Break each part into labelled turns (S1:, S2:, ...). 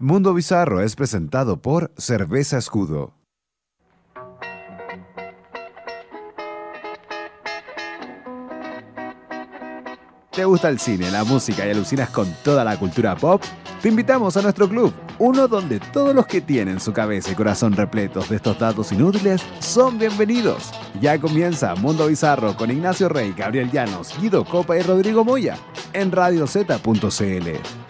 S1: Mundo Bizarro es presentado por Cerveza Escudo. ¿Te gusta el cine, la música y alucinas con toda la cultura pop? Te invitamos a nuestro club, uno donde todos los que tienen su cabeza y corazón repletos de estos datos inútiles son bienvenidos. Ya comienza Mundo Bizarro con Ignacio Rey, Gabriel Llanos, Guido Copa y Rodrigo Moya en radiozeta.cl.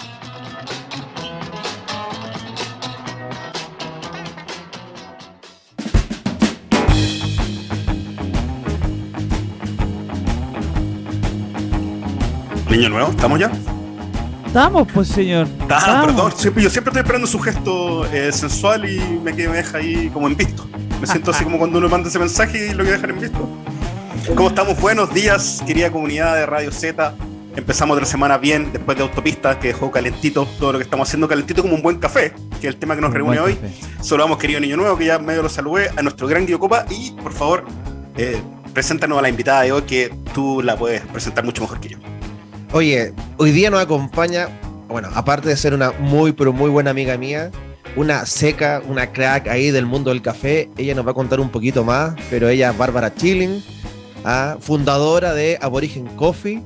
S2: Niño nuevo, ¿estamos ya?
S3: Estamos, pues, señor.
S2: Ah, perdón, yo siempre estoy esperando su gesto eh, sensual y me, me deja ahí como en visto. Me siento así como cuando uno manda ese mensaje y lo quiere dejar en visto. ¿Cómo estamos? Buenos días, querida comunidad de Radio Z. Empezamos la semana bien, después de Autopista, que dejó calentito todo lo que estamos haciendo, calentito como un buen café, que es el tema que nos reúne hoy. Solo hemos querido Niño Nuevo, que ya medio lo saludé, a nuestro gran Guido Copa, y por favor, eh, preséntanos a la invitada de hoy, que tú la puedes presentar mucho mejor que yo.
S4: Oye, hoy día nos acompaña, bueno, aparte de ser una muy, pero muy buena amiga mía, una seca, una crack ahí del mundo del café. Ella nos va a contar un poquito más, pero ella es Bárbara Chilling, ¿ah? fundadora de Aborigen Coffee.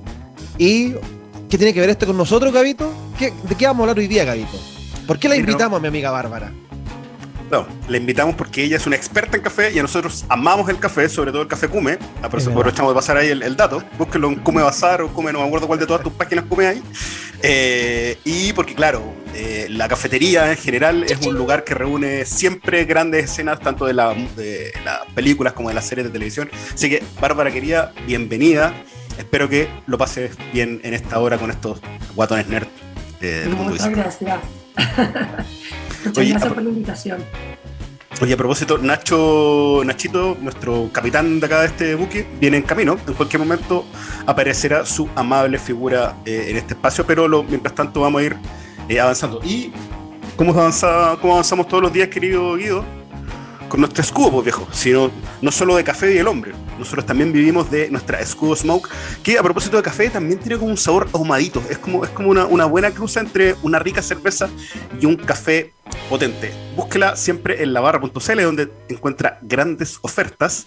S4: ¿Y qué tiene que ver esto con nosotros, Gabito? ¿De qué vamos a hablar hoy día, Gabito? ¿Por qué la invitamos a mi amiga Bárbara?
S2: No, le invitamos porque ella es una experta en café y a nosotros amamos el café, sobre todo el café Cume. Ah, por eso aprovechamos de pasar ahí el, dato. Búsquenlo en Cume Bazar o Cume, no me acuerdo cuál de todas tus páginas Cume hay. Eh, y porque, claro, eh, la cafetería en general es un lugar que reúne siempre grandes escenas, tanto de, las películas como de las series de televisión. Así que, Bárbara, querida, bienvenida. Espero que lo pases bien en esta hora con estos guatones nerd.
S5: Eh, Muchas gracias. Muchas gracias por la invitación.
S2: Oye, a propósito, Nacho, Nachito, nuestro capitán de acá de este buque, viene en camino. En cualquier momento aparecerá su amable figura eh, en este espacio, pero lo, mientras tanto vamos a ir eh, avanzando. ¿Y cómo, avanza, cómo avanzamos todos los días, querido Guido? con nuestro escudo, pues viejo, sino no solo de café y el hombre. Nosotros también vivimos de nuestra escudo smoke, que a propósito de café también tiene como un sabor ahumadito. Es como, es como una, una buena cruza entre una rica cerveza y un café potente. Búsquela siempre en la barra.cl donde encuentra grandes ofertas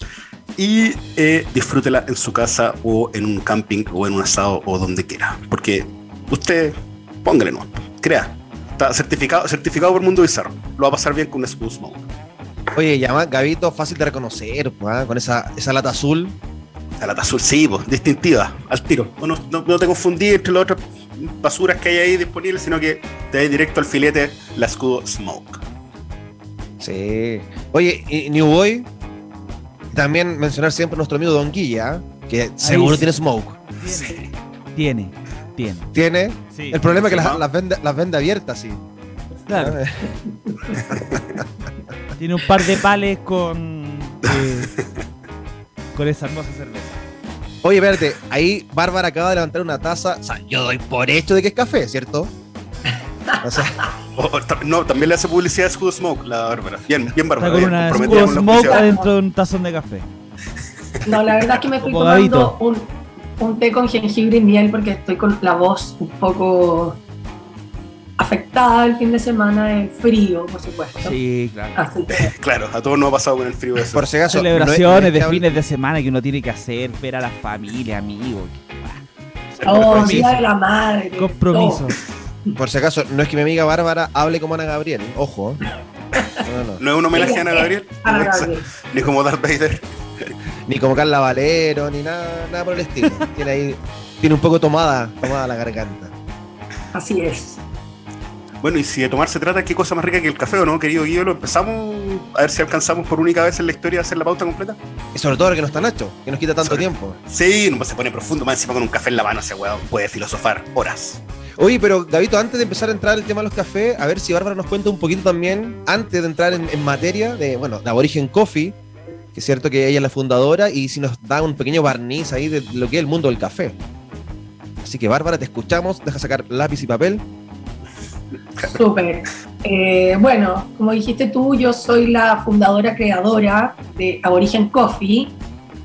S2: y eh, disfrútela en su casa o en un camping o en un asado o donde quiera. Porque usted, póngale no, crea. Está certificado, certificado por Mundo Bizarro. Lo va a pasar bien con un Smoke.
S4: Oye, llama Gavito, fácil de reconocer, ¿ah? con esa, esa lata azul.
S2: La lata azul, sí, pues, distintiva, al tiro. No, no, te confundí entre las otras basuras que hay ahí disponibles, sino que te da directo al filete la escudo Smoke.
S4: Sí. Oye, y New Boy, también mencionar siempre a nuestro amigo Don Guilla, que seguro tiene Smoke.
S3: Sí. Tiene, tiene.
S4: ¿Tiene? Sí. El problema es que las, las, vende, las vende abiertas, sí.
S3: Claro. Tiene un par de pales con. Eh, con esa hermosa cerveza.
S4: Oye, espérate, ahí Bárbara acaba de levantar una taza. O sea, yo doy por hecho de que es café, ¿cierto?
S2: O sea, no, también le hace publicidad a Escudo Smoke, la Bárbara. Bien, bien Bárbara.
S3: Está con una Smoke adentro de un tazón de café.
S5: No, la verdad es que me estoy tomando un, un té con jengibre y miel porque estoy con la voz un poco afectada el fin de semana de frío, por supuesto.
S3: Sí, claro.
S2: Claro, a todos nos ha pasado con el frío eso.
S3: Por si acaso, Celebraciones de fines de semana que uno tiene que hacer, ver a la familia, amigos.
S5: Oh, día de la madre.
S3: Compromiso.
S4: Por si acaso, no es que mi amiga Bárbara hable como Ana Gabriel, ojo.
S2: No, no. no es un homenaje a Ana Gabriel. Ana Gabriel. Ni como Darth Vader.
S4: Ni como Carla Valero, ni nada, nada por el estilo. tiene ahí, tiene un poco tomada, tomada la garganta.
S5: Así es.
S2: Bueno, y si de tomar se trata, ¿qué cosa más rica que el café o no, querido Guido? ¿Lo empezamos a ver si alcanzamos por única vez en la historia a hacer la pauta completa?
S4: Y sobre todo ahora que no está Nacho, que nos quita tanto tiempo.
S2: Sí, no, se pone profundo, más encima con un café en la mano, ese weón puede filosofar horas.
S4: Oye, pero Gavito, antes de empezar a entrar el tema de los cafés, a ver si Bárbara nos cuenta un poquito también, antes de entrar en, materia de, bueno, de Aborigen Coffee, que es cierto que ella es la fundadora, y si nos da un pequeño barniz ahí de lo que es el mundo del café. Así que Bárbara, te escuchamos, deja sacar lápiz y papel
S5: Súper. Eh, bueno, como dijiste tú, yo soy la fundadora creadora de Aborigen Coffee.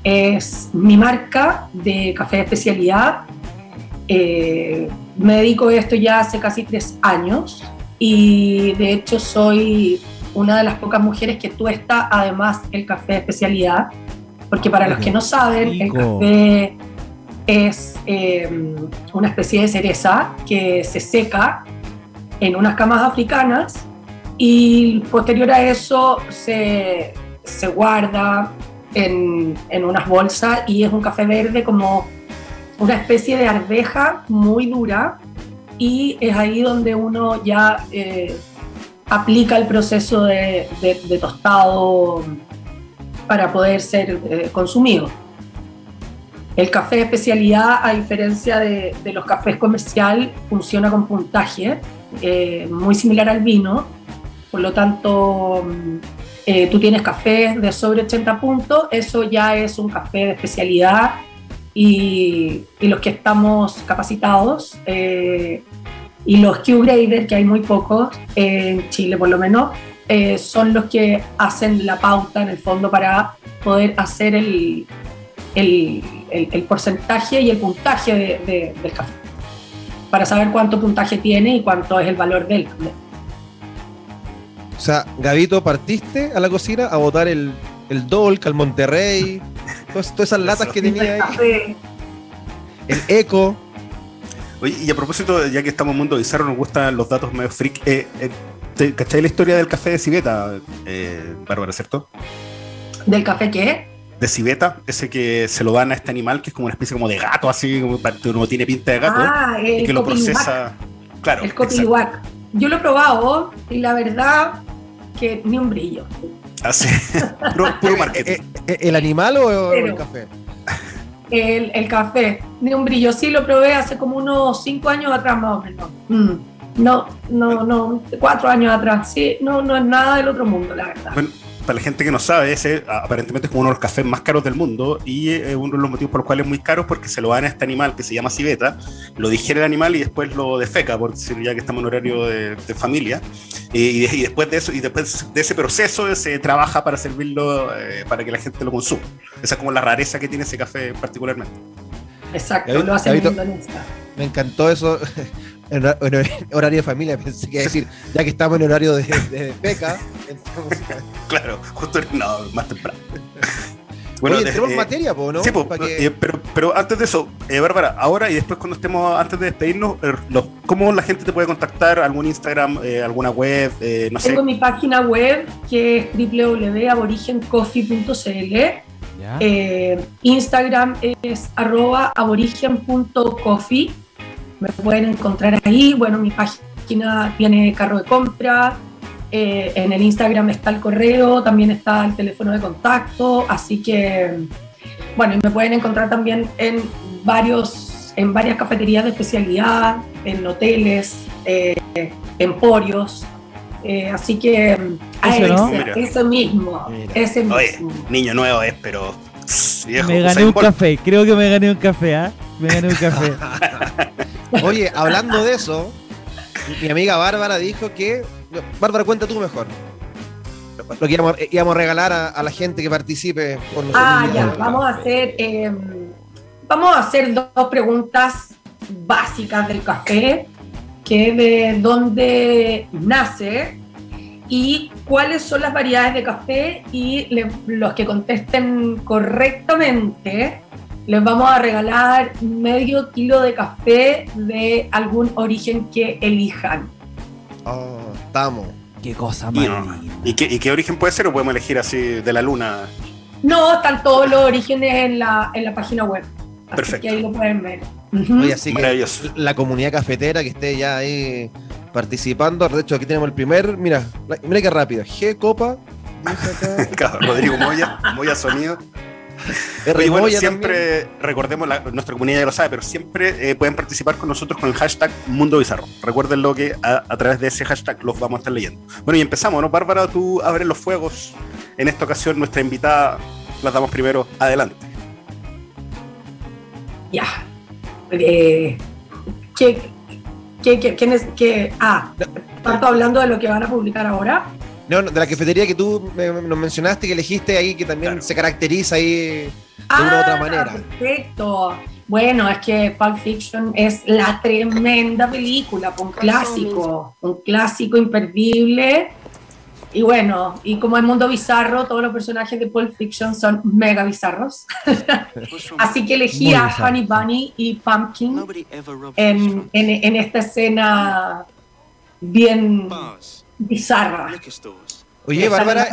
S5: Es mi marca de café de especialidad. Eh, me dedico a esto ya hace casi tres años. y de hecho soy una de las pocas mujeres que tuesta además el café de especialidad, porque para los que no saben, el café es eh, una especie de cereza que se seca en unas camas africanas y posterior a eso se, se guarda en, en, unas bolsas y es un café verde como una especie de arveja muy dura y es ahí donde uno ya eh, aplica el proceso de, de, tostado para poder ser eh, consumido. El café de especialidad, a diferencia de, de los cafés comercial, funciona con puntaje, eh, muy similar al vino. Por lo tanto, mm, tú tienes café de sobre 80 puntos, eso ya es un café de especialidad y, los que estamos capacitados eh, y los Q-Grader, que hay muy pocos, en Chile por lo menos, eh, son los que hacen la pauta en el fondo para poder hacer el, el, el, porcentaje y el puntaje del café, para saber cuánto puntaje tiene y cuánto es el valor del café.
S4: O sea, Gavito, partiste a la cocina a botar el, el Dolc, al Monterrey, todas, esas latas que tenía ahí. El Eco.
S2: Oye, y a propósito, ya que estamos en mundo bizarro, nos gustan los datos medio freak. Eh, eh, ¿Cachai la historia del café de civeta, eh, Bárbara, cierto?
S5: ¿Del café qué?
S2: De civeta, ese que se lo dan a este animal que es como una especie como de gato, así, como uno tiene pinta de gato.
S5: Ah,
S2: y que lo procesa.
S5: Claro. El copihuac. Yo lo he probado y la verdad que ni un brillo.
S2: Así, puro, marketing.
S4: Eh, eh, ¿El animal o el café?
S5: El, el, café, de un brillo. Sí, lo probé hace como unos cinco años atrás más o menos. Mm. No, no, no, cuatro años atrás. Sí, no, no es nada del otro mundo, la verdad
S2: para la gente que no sabe, ese aparentemente es como uno de los cafés más caros del mundo y es uno de los motivos por los cuales es muy caro porque se lo dan a este animal que se llama civeta, lo digiere el animal y después lo defeca, por ya que estamos en horario de, familia. Y, después de eso, y después de ese proceso se trabaja para servirlo, eh, para que la gente lo consuma. Esa es como la rareza que tiene ese café particularmente.
S5: Exacto, lo hace en
S4: Me encantó eso. en, horario de familia, pensé que iba a decir, ya que estamos en horario de, de peca.
S2: claro, justo no, más temprano.
S4: Bueno, tenemos eh, materia, ¿no?
S2: Sí, eh, pero, pero antes de eso, eh, Bárbara, ahora y después cuando estemos, antes de despedirnos, ¿cómo la gente te puede contactar? ¿Algún Instagram, alguna web? no
S5: Tengo mi página web que es www.aborigencoffee.cl. Instagram es arroba aborigen.coffee me pueden encontrar ahí. Bueno, mi página tiene carro de compra, eh, en el Instagram está el correo, también está el teléfono de contacto, así que, bueno, y me pueden encontrar también en, varios, en varias cafeterías de especialidad, en hoteles, eh, emporios, eh, así que ese, mismo, ese mismo.
S2: niño nuevo es, pero
S3: me gané un café, creo que me gané un café, ¿ah? Me gané un café.
S4: Oye, hablando de eso, mi amiga Bárbara dijo que. Bárbara, cuenta tú mejor. Lo que íbamos, a regalar a, la gente que participe
S5: con nosotros. Ah, ya, vamos a hacer. Em, vamos a hacer dos preguntas básicas del café, que es de dónde nace y cuáles son las variedades de café y los que contesten correctamente les vamos a regalar medio kilo de café de algún origen que elijan.
S4: Oh, estamos.
S3: Qué cosa más
S2: ¿Y, ¿Y, qué, origen puede ser o podemos elegir así de la luna?
S5: No, están todos los orígenes en la, en la página web. Así Perfecto. que ahí lo pueden ver.
S4: Oye, así que la comunidad cafetera que esté ya ahí participando. De hecho, aquí tenemos el primer. Mira, mira qué rápido. G Copa.
S2: Rodrigo Moya, Moya Sonido. Y bueno, siempre, recordemos, nuestra comunidad ya lo sabe, pero siempre eh, pueden participar con nosotros con el hashtag Mundo Bizarro. Recuerden lo que a, través de ese hashtag los vamos a estar leyendo. Bueno, y empezamos, ¿no? Bárbara, tú abres los fuegos. En esta ocasión, nuestra invitada las damos primero. Adelante.
S5: Ya. Eh, ¿qué, qué, quién es? Qué, ah, ¿parto hablando de lo que van a publicar ahora?
S4: No, de la cafetería que tú nos mencionaste, que elegiste ahí, que también se caracteriza ahí de una u otra ah, manera.
S5: Perfecto. Bueno, es que Pulp Fiction es la tremenda película, un clásico, un clásico imperdible. Y bueno, y como el mundo bizarro, todos los personajes de Pulp Fiction son mega bizarros. Así que elegí a Honey Bunny y Pumpkin en, en, en esta escena bien bizarra.
S4: Oye, Bárbara,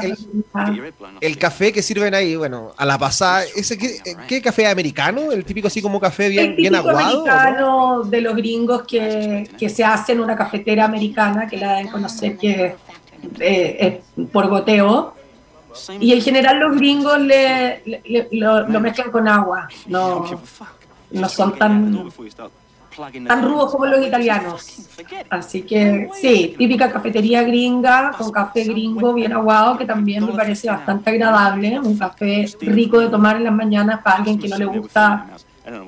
S4: el, café que sirven ahí, bueno, a la pasada, ¿ese qué, café americano? ¿El típico así como café bien, el típico aguado?
S5: americano de los gringos que, que, se hace en una cafetera americana, que la deben conocer que eh, es por goteo. Y en general los gringos le, lo, lo, mezclan con agua, no, no son tan tan rudos como los italianos. Así que sí, típica cafetería gringa con café gringo bien aguado que también me parece bastante agradable, un café rico de tomar en las mañanas para alguien que no le gusta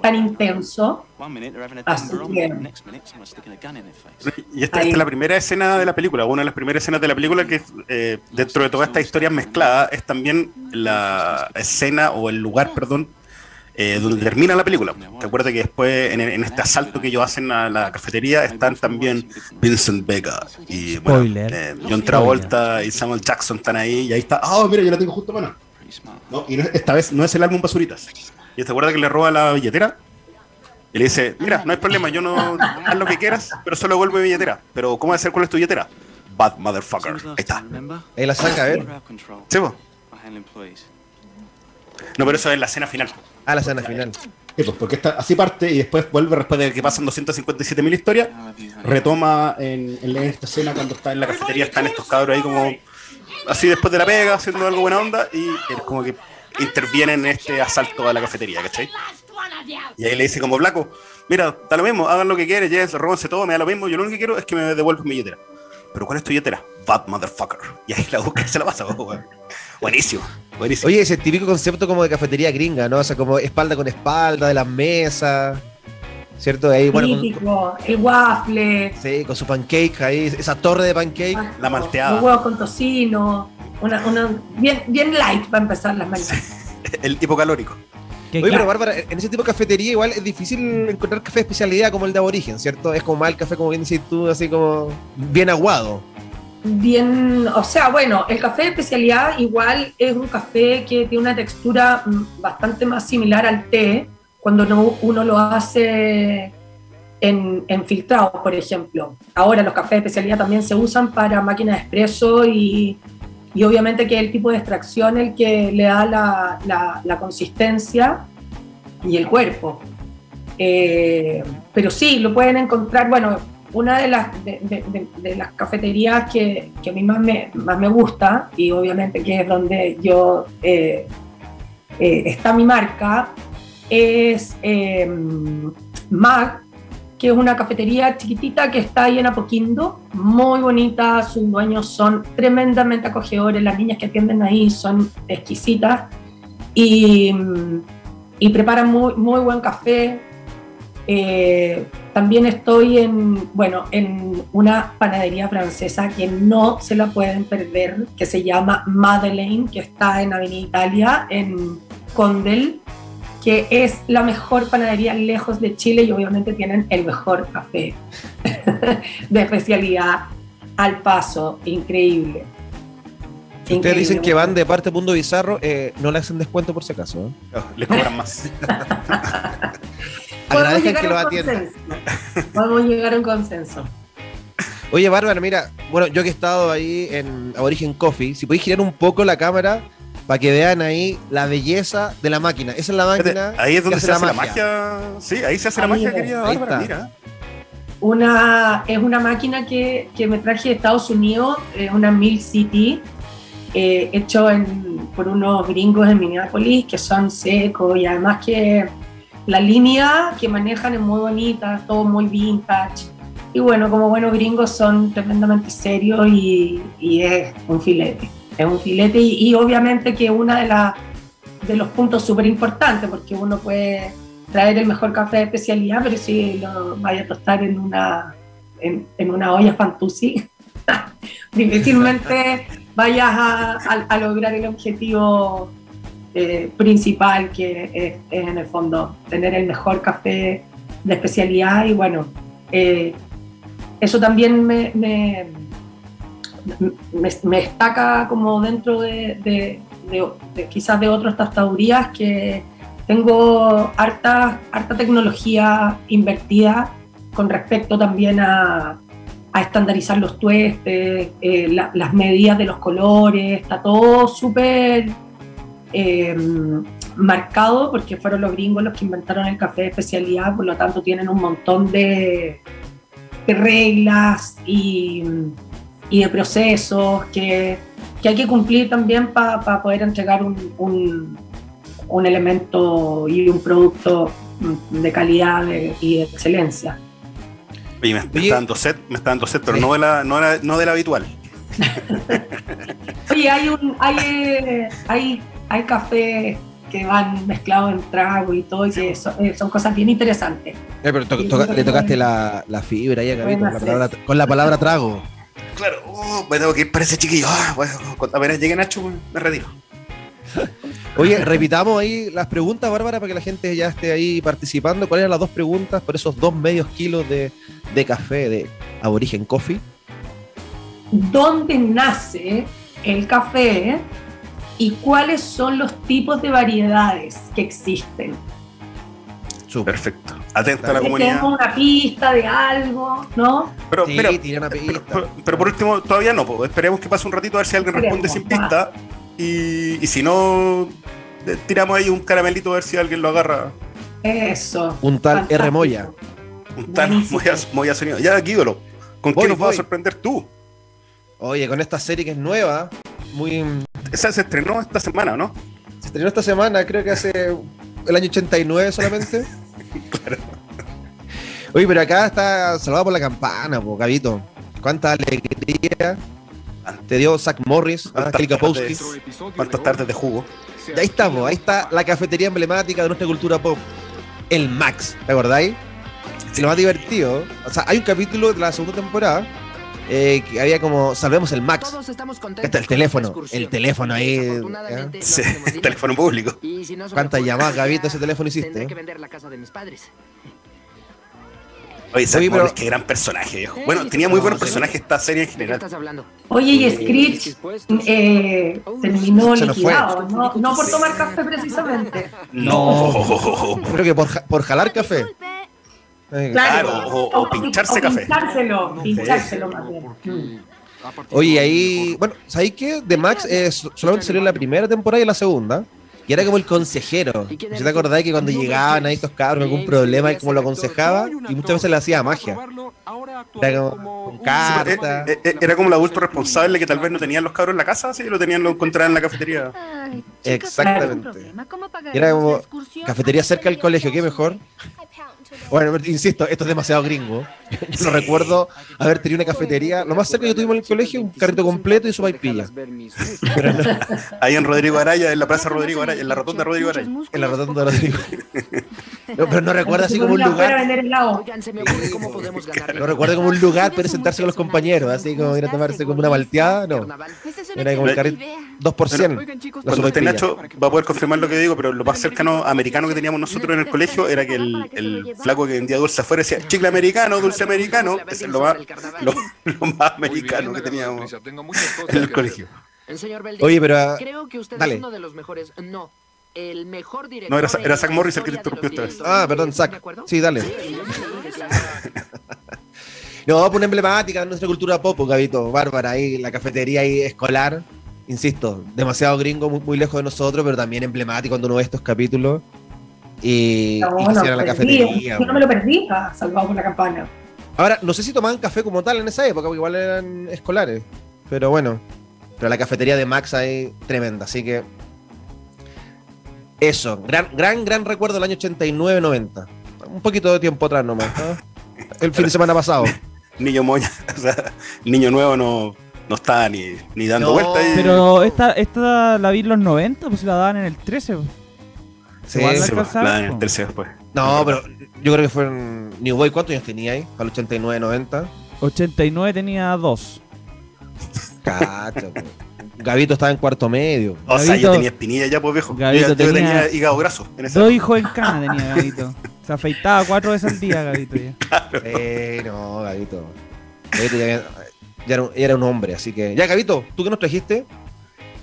S5: tan intenso. Así que,
S2: y esta, es la primera escena de la película, una de las primeras escenas de la película que eh, dentro de toda esta historia mezclada es también la escena o el lugar, perdón, eh, donde termina la película. Recuerda que después, en, este asalto que ellos hacen a la cafetería, están también Vincent Vega y bueno, eh, John Travolta y Samuel Jackson están ahí. Y ahí está. Ah, mira, yo la tengo justo a mano. No, y esta vez no es el álbum Basuritas. Y te acuerdas que le roba la billetera. Y le dice, mira, no hay problema, yo no haz lo que quieras, pero solo vuelve billetera. Pero ¿cómo va a ser cuál es tu billetera? Bad motherfucker. Ahí está.
S4: Ahí la saca, a ver.
S2: Sí, No, pero eso es la escena final.
S4: Ah, la escena final.
S2: Pues, porque está, así parte y después vuelve, después de que pasan 257.000 historias, retoma en, esta escena cuando está en la cafetería, están estos cabros ahí como así después de la pega, haciendo algo buena onda y es como que interviene en este asalto a la cafetería, ¿cachai? Y ahí le dice como Blanco, mira, da lo mismo, hagan lo que quieran, llévense, robense todo, me da lo mismo, yo lo único que quiero es que me devuelvan mi billetera. Pero ¿cuál es tu billetera? Bad motherfucker. Y ahí la busca y se la pasa, Buenísimo, buenísimo.
S4: Oye, ese típico concepto como de cafetería gringa, ¿no? O sea, como espalda con espalda de las mesas. ¿Cierto? Ahí,
S5: bueno, el waffle.
S4: Sí, con su pancake ahí, esa torre de pancake.
S2: la malteada.
S5: Los huevos con tocino. Una, una, bien, bien light para empezar las mañanas.
S2: el tipo calórico.
S4: Oye, pero Bárbara, en ese tipo de cafetería igual es difícil encontrar café de especialidad como el de aborigen, ¿cierto? Es como mal café, como bien decís tú, así como bien aguado
S5: bien, o sea, bueno, el café de especialidad igual es un café que tiene una textura mm, bastante más similar al té cuando uno lo hace en, en, filtrado, por ejemplo. Ahora los cafés de especialidad también se usan para máquinas de expreso y, y obviamente que el tipo de extracción el que le da la, la, consistencia y el cuerpo. Eh, pero sí, lo pueden encontrar, bueno, una de las, de, las cafeterías que, a mí más me, más me gusta, y obviamente que es donde yo eh, eh, está mi marca, es em, Mag, que es una cafetería chiquitita que está ahí en Apoquindo, muy bonita, sus dueños son tremendamente acogedores, las niñas que atienden ahí son exquisitas y, y preparan muy, muy buen café, eh, también estoy en, bueno, en una panadería francesa que no se la pueden perder, que se llama Madeleine, que está en Avenida Italia, en Condel, que es la mejor panadería lejos de Chile y obviamente tienen el mejor café de especialidad al paso, increíble.
S4: ustedes dicen que van de parte Mundo Bizarro, eh, no le hacen descuento por si acaso.
S2: ¿eh? les cobran más.
S5: Agradezcan que lo atiendan. Podemos llegar a un consenso.
S4: Oye, Bárbara, mira, bueno, yo que he estado ahí en Origen Coffee, si podéis girar un poco la cámara para que vean ahí la belleza de la máquina. Esa es la máquina.
S2: Ahí es donde se hace la magia. Sí, ahí se hace la magia, querida Bárbara, mira.
S5: Una, es una máquina que, que, me traje de Estados Unidos, es una Mill City, eh, hecho en, por unos gringos en Minneapolis que son secos y además que la línea que manejan es muy bonita, todo muy vintage. Y bueno, como buenos gringos son tremendamente serios y, es un filete. Es un filete y, obviamente que una de, los puntos súper importantes, porque uno puede traer el mejor café de especialidad, pero si lo vaya a tostar en una, olla Fantusi, difícilmente vayas a, lograr el objetivo eh, principal que es, en el fondo tener el mejor café de especialidad y bueno, eh, eso también me, me, me, destaca como dentro de, quizás de otras tastadurías que tengo harta, harta tecnología invertida con respecto también a, a estandarizar los tuestes, eh, la, las medidas de los colores, está todo súper eh, marcado porque fueron los gringos los que inventaron el café de especialidad, por lo tanto tienen un montón de, de reglas y, y, de procesos que, que, hay que cumplir también para pa poder entregar un, un, un, elemento y un producto de calidad de, y de excelencia.
S2: Oye, me, me, está dando set, me está dando set, pero sí. no, de la, no, de la, no de la habitual.
S5: Oye, hay un, hay, hay, hay café que van mezclados en trago y todo, y que son, eh, son cosas bien interesantes.
S4: Eh, pero to to le tocaste la, la, fibra ahí, con, la palabra, con la palabra trago.
S2: Claro, oh, me tengo que ir para ese chiquillo. Ah, bueno, apenas llegue Nacho, me retiro.
S4: Oye, repitamos ahí las preguntas, Bárbara, para que la gente ya esté ahí participando. ¿Cuáles eran las dos preguntas por esos dos medios kilos de, de café de Aborigen Coffee?
S5: ¿Dónde nace el café y cuáles son los tipos de variedades que existen?
S2: Perfecto. Atenta a la comunidad.
S5: Tenemos una pista de algo, ¿no?
S2: Pero,
S4: sí,
S2: pero,
S4: una pista.
S2: Pero, pero, por último, todavía no. Pues. Esperemos que pase un ratito a ver si alguien responde sin pista. Y, y, si no, tiramos ahí un caramelito a ver si alguien lo agarra.
S5: Eso.
S4: Un tal Fantástico. R. Moya.
S2: Un tal Moya, Moya Sonido. Ya, Guídolo. ¿Con voy, qué nos vas a sorprender tú?
S4: Oye, con esta serie que es nueva, muy.
S2: Esa se estrenó esta semana, ¿no?
S4: Se estrenó esta semana, creo que hace el año 89 solamente.
S2: claro.
S4: Oye, pero acá está salvado por la campana, po, Gabito. Cuánta alegría te dio Zach Morris,
S2: ah, ¿Cuántas tardes de jugo?
S4: Y ahí estamos, ahí está la cafetería emblemática de nuestra cultura pop. El Max, ¿te acordáis? Sí. Lo más divertido, o sea, hay un capítulo de la segunda temporada eh, que había como salvemos el Max.
S6: Todos estamos
S4: Está el teléfono, el teléfono ahí.
S2: Sí, teléfono público.
S4: Si no ¿Cuántas llamadas, Gavito, ese teléfono hiciste?
S6: que vender la casa de mis padres.
S2: Oye, Zach Oye, pero... qué gran personaje, viejo. Bueno, tenía muy buenos personajes esta serie en general.
S5: Oye, y Screech eh, terminó liquidado, no, no por tomar café precisamente.
S2: No.
S4: Creo que por, por jalar café.
S5: Claro, claro
S2: o, o, pincharse
S5: o
S2: café.
S5: Pinchárselo, pinchárselo más bien.
S4: Mm. Oye, ahí, bueno, ¿sabéis qué? De Max eh, solamente salió la primera temporada y la segunda. Y era como el consejero. ¿Si te acordás que cuando llegaban ahí estos cabros algún problema, y como lo aconsejaba, y muchas veces le hacía magia? Era como con carta.
S2: Sí, era, era como el adulto responsable que tal vez no tenían los cabros en la casa, así lo tenían, lo encontraban en la cafetería.
S4: Exactamente. Era como cafetería cerca del colegio, ¿qué mejor? Bueno, insisto, esto es demasiado gringo. Yo no recuerdo haber tenido una cafetería. Lo más cerca que tuvimos en el colegio, un carrito completo y su vaipilla.
S2: No. Ahí en Rodrigo Araya, en la plaza Rodrigo Araya, en la rotonda Rodrigo Araya.
S4: En la rotonda Rodrigo. No, pero no recuerdo así como un lugar. No recuerdo como un lugar para sentarse con los compañeros, así como ir a tomarse como una malteada, no. Era como el carrito 2 por 100.
S2: Cuando este Nacho va a poder confirmar lo que digo, pero lo más cercano americano que teníamos nosotros en el colegio era que el, el flaco que vendía dulce afuera decía chicle americano, dulce americano. Es lo más, lo, lo más americano que teníamos en el colegio.
S4: Oye, pero.
S6: Creo que usted
S4: dale.
S6: es uno de los mejores. No. El mejor director.
S2: No, era, era Zach Morris el que te interrumpió esta vez.
S4: Ah, perdón, Zach. Sí, dale. No, pues una emblemática de nuestra cultura pop, Gabito. Bárbara, ahí, la cafetería ahí escolar. Insisto, demasiado gringo, muy, muy, lejos de nosotros, pero también emblemático cuando uno ve estos capítulos. Y,
S5: no,
S4: y
S5: no,
S4: la cafetería.
S5: Yo no me lo perdí, ah, salvado por la campana.
S4: Ahora, no sé si tomaban café como tal en esa época, porque igual eran escolares. Pero bueno, pero la cafetería de Max ahí tremenda, así que. Eso, gran, gran, gran recuerdo del año 89-90. Un poquito de tiempo atrás nomás. ¿no? El fin de semana pasado.
S2: Niño Moña, o sea, niño nuevo no, no está ni, ni dando
S3: no,
S2: vueltas. Y...
S3: Pero esta, esta la vi en los 90, pues la daban en el 13.
S2: Sí, en el 13 después.
S4: No, pero yo creo que fue en New Boy. ¿Cuántos años tenía ahí? Para el 89-90.
S3: 89 tenía 2.
S4: Cacho, Gavito estaba en cuarto medio.
S2: O sea, yo tenía espinilla ya, pues viejo. Yo,
S3: Gabito
S2: ya- yo
S3: tenía-
S2: tenía hígado graso en ese
S3: Dos hijos en cana tenía Gabito. Se afeitaba cuatro veces al día, Gabito. Ya.
S4: Eh, no, Gavito. Gavito ya, ya era, un, ya era un hombre, así que. Ya, Gavito, ¿tú qué nos trajiste?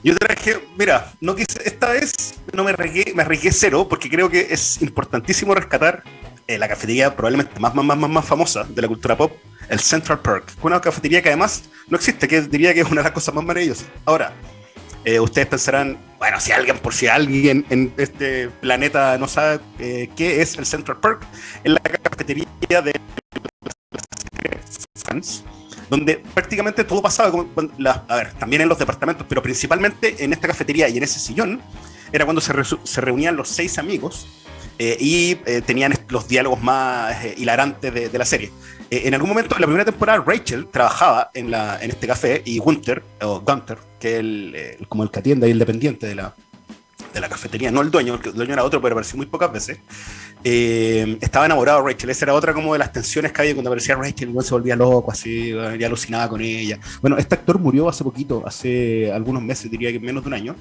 S2: Yo traje, mira, no quise, esta vez no me arriesgué, me arriesgué cero, porque creo que es importantísimo rescatar eh, la cafetería probablemente más, más, más, más, famosa de la cultura pop, el Central Perk. Una cafetería que además no existe, que diría que es una de las cosas más maravillosas. Ahora, eh, ustedes pensarán, bueno, si alguien, por si alguien en este planeta no sabe eh, qué es el Central Perk, es la cafetería de France, donde prácticamente todo pasaba, como la- a ver, también en los departamentos, pero principalmente en esta cafetería y en ese sillón, era cuando se, reunían los seis amigos eh, y eh, tenían los diálogos más eh, hilarantes de, la serie. En algún momento, en la primera temporada, Rachel trabajaba en, este café y Gunther, o Gunther, que es como el que atiende ahí el dependiente de la, de la cafetería, no el dueño, el dueño era otro, pero apareció muy pocas veces. Eh, estaba enamorado de Rachel, esa era otra como de las tensiones que había cuando aparecía Rachel, igual se volvía loco, así, alucinaba con ella. Bueno, este actor murió hace poquito, hace algunos meses, diría que menos de un año.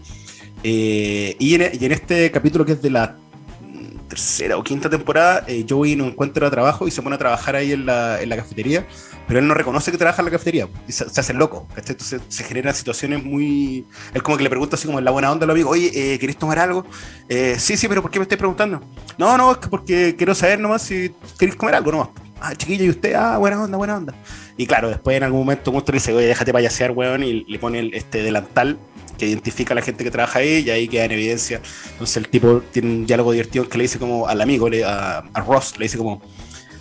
S2: Eh, y, en, y en este capítulo que es de la tercera o quinta temporada, eh, Joey no encuentra trabajo y se pone a trabajar ahí en la, en la cafetería, pero él no reconoce que trabaja en la cafetería y se, se hace loco. ¿cachai? Entonces se generan situaciones muy. Él como que le pregunta así como en la buena onda a los amigos, oye, eh, ¿querés tomar algo? Eh, sí, sí, pero ¿por qué me estáis preguntando? No, no, es que porque quiero saber nomás si queréis comer algo nomás. Ah, chiquillo, ¿y usted? Ah, buena onda, buena onda. Y claro, después en algún momento Gusto le dice, oye, déjate payasear, weón, y le pone el- este delantal que identifica a la gente que trabaja ahí y ahí queda en evidencia. Entonces el tipo tiene un diálogo divertido que le dice como al amigo, le- a, a Ross, le dice como,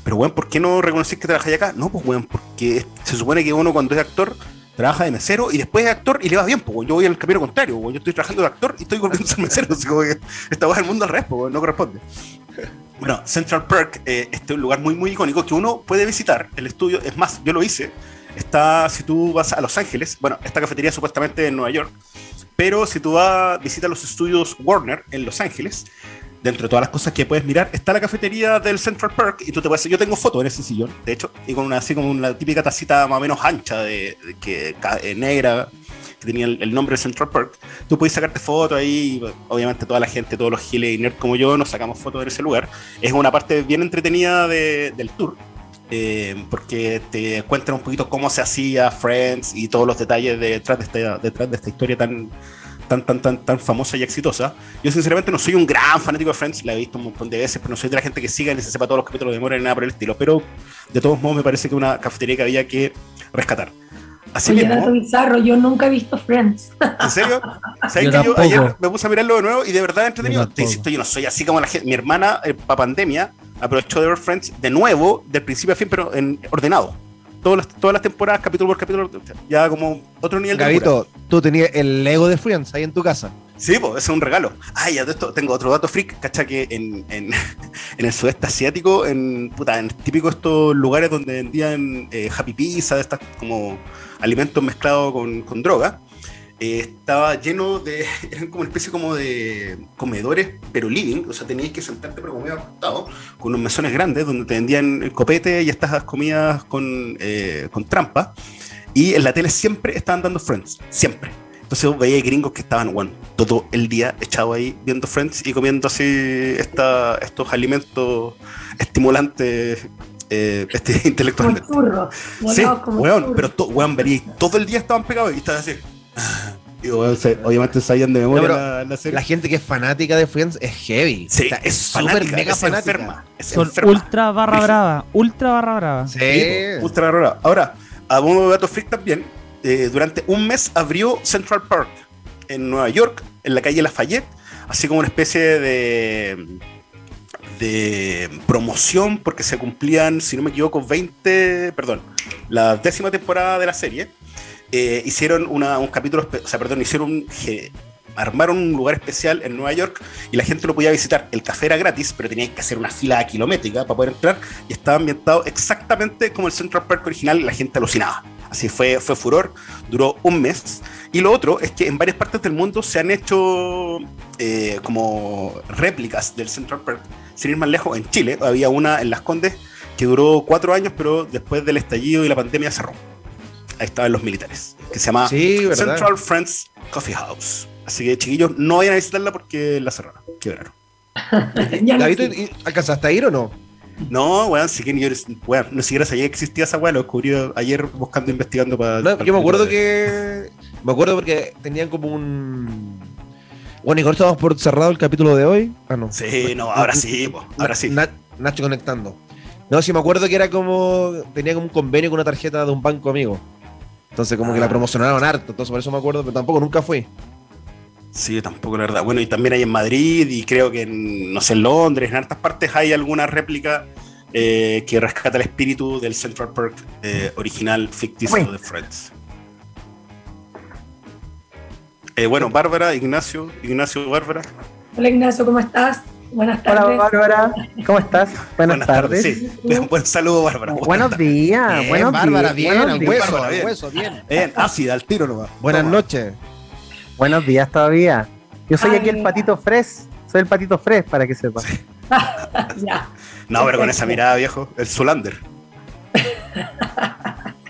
S2: pero weón, ¿por qué no reconocís que trabajáis acá? No, pues weón, porque se supone que uno cuando es actor trabaja de mesero y después es actor y le va bien, pues weón. Yo voy al camino contrario, weón. Yo estoy trabajando de actor y estoy volviendo a ser mesero, así como que esta del mundo al revés, pues weón, no corresponde. Bueno, Central Perk, eh, este es un lugar muy, muy icónico que uno puede visitar. El estudio, es más, yo lo hice. Está, si tú vas a Los Ángeles, bueno, esta cafetería es supuestamente en Nueva York, pero si tú vas, visitas los estudios Warner en Los Ángeles, dentro de todas las cosas que puedes mirar, está la cafetería del Central Perk y tú te puedes, yo tengo fotos en ese sillón, de hecho, y con una así como una típica tacita más o menos ancha de, de que ca- eh, negra que tenía el, el nombre de Central Perk. Tú puedes sacarte fotos ahí, obviamente toda la gente, todos los giles y como yo nos sacamos fotos en ese lugar. Es una parte bien entretenida de- del tour. eh, porque te cuentan un poquito cómo se hacía Friends y todos los detalles detrás de esta, detrás de esta historia tan, tan, tan, tan, tan famosa y exitosa. Yo sinceramente no soy un gran fanático de Friends, la he visto un montón de veces, pero no soy de la gente que siga ni se sepa todos los capítulos de memoria ni nada por el estilo. Pero de todos modos me parece que es una cafetería que había que rescatar. Así
S5: Oye,
S2: mismo,
S5: dato bizarro, yo nunca he visto Friends.
S2: ¿En serio? ¿Sabes
S3: Yo
S2: que yo ayer me puse a mirarlo de nuevo y de verdad entretenido?
S3: Yo
S2: Te insisto, yo no soy así como la gente. Mi hermana, para pandemia, aprovechó de ver Friends de nuevo, del principio a fin, pero en ordenado. Todas las, todas las temporadas, capítulo por capítulo, ya como otro nivel de locura.
S4: Tú tenías el Lego de Friends ahí en tu casa.
S2: Sí, pues, es un regalo. Ah, ya de esto tengo otro dato freak, ¿cachai? Que en, en, en el sudeste asiático, en, puta, en típico estos lugares donde vendían eh, happy pizza, de estas como alimentos mezclados con, con droga, eh, estaba lleno de, eran como una especie como de comedores, pero living, o sea, teníais que sentarte pero como medio acostado, con unos mesones grandes donde te vendían el copete y estas comidas con, eh, con trampa, y en la tele siempre estaban dando Friends, siempre. Entonces vos veía gringos que estaban, bueno, todo el día echado ahí viendo Friends y comiendo así esta, estos alimentos estimulantes eh, este,
S5: Como
S2: intelectualmente.
S5: churros.
S2: Sí,
S5: como
S2: weón, pero to, weón, venía y todo el día estaban pegados y estaban así. Y se- obviamente sabían de memoria
S4: No,
S2: la, la serie.
S4: La gente que es fanática de Friends es heavy.
S2: sí,
S4: O sea,
S2: es
S4: súper mega
S2: es
S4: fanática.
S2: enferma. Es
S3: Son
S2: enferma.
S3: ultra barra brava. Ultra barra brava.
S4: Sí.
S2: Ultra rara. Ahora, a modo de dato freak también, eh, durante un mes abrió Central Park en Nueva York, en la calle Lafayette, así como una especie de, de promoción, porque se cumplían, si no me equivoco, 20, perdón, la décima temporada de la serie. Eh, hicieron una- un capítulo, o sea, perdón, hicieron un, armaron un lugar especial en Nueva York y la gente lo podía visitar. El café era gratis, pero tenías que hacer una fila kilométrica para poder entrar y estaba ambientado exactamente como el Central Park original y la gente alucinaba. Así fue, fue furor, duró un mes. Y lo otro es que en varias partes del mundo se han hecho eh, como réplicas del Central Park. Sin ir más lejos, en Chile había una en Las Condes que duró cuatro años, pero después del estallido y la pandemia cerró. Ahí estaban los militares, que se llama
S4: Sí.
S2: Central Friends Coffee House. Así que, chiquillos, no vayan a visitarla porque la cerraron. Quebraron.
S4: David. ¿y- ¿alcanzaste a ir o no?
S2: No, weón, sí que ni yo, weón, no siquiera sabía que existía esa weá, lo descubrí ayer buscando, investigando para.
S4: No, yo me acuerdo que. Me acuerdo porque tenían como un. Bueno, y con esto vamos por cerrado el capítulo de hoy. Ah, no.
S2: Sí, no, ahora sí, po, ahora sí.
S4: Na- Nacho conectando. No, sí me acuerdo que era como. Tenía como un convenio con una tarjeta de un banco amigo. Entonces, como que la
S2: Ah.
S4: promocionaron harto. Entonces, por eso me acuerdo, pero tampoco nunca fui.
S2: Sí, tampoco la verdad. Bueno, y también hay en Madrid y creo que en, no sé, en Londres, en hartas partes hay alguna réplica eh, que rescata el espíritu del Central Park eh, original ficticio
S7: Uy.
S2: de Friends. Eh, bueno, Bárbara, Ignacio, Ignacio, Bárbara.
S5: Hola Ignacio, ¿cómo estás? Buenas
S7: Hola
S5: tardes.
S7: Bárbara, ¿cómo estás? Buenas, tardes.
S2: Sí, un buen saludo, Bárbara.
S7: Buenos días,
S4: Bien,
S7: buenos
S4: Bárbara,
S7: días.
S4: bien, al
S7: días.
S4: hueso,
S2: Bárbara, bien.
S4: hueso, bien.
S2: Bien, ácida, al tiro nomás.
S4: Buenas
S2: Toma.
S4: noches.
S7: Buenos días todavía. Yo soy
S5: Ay,
S7: aquí el patito Fres. Soy el patito Fres, para que sepa.
S5: ya.
S2: No, pero con esa mirada, viejo, el Solander.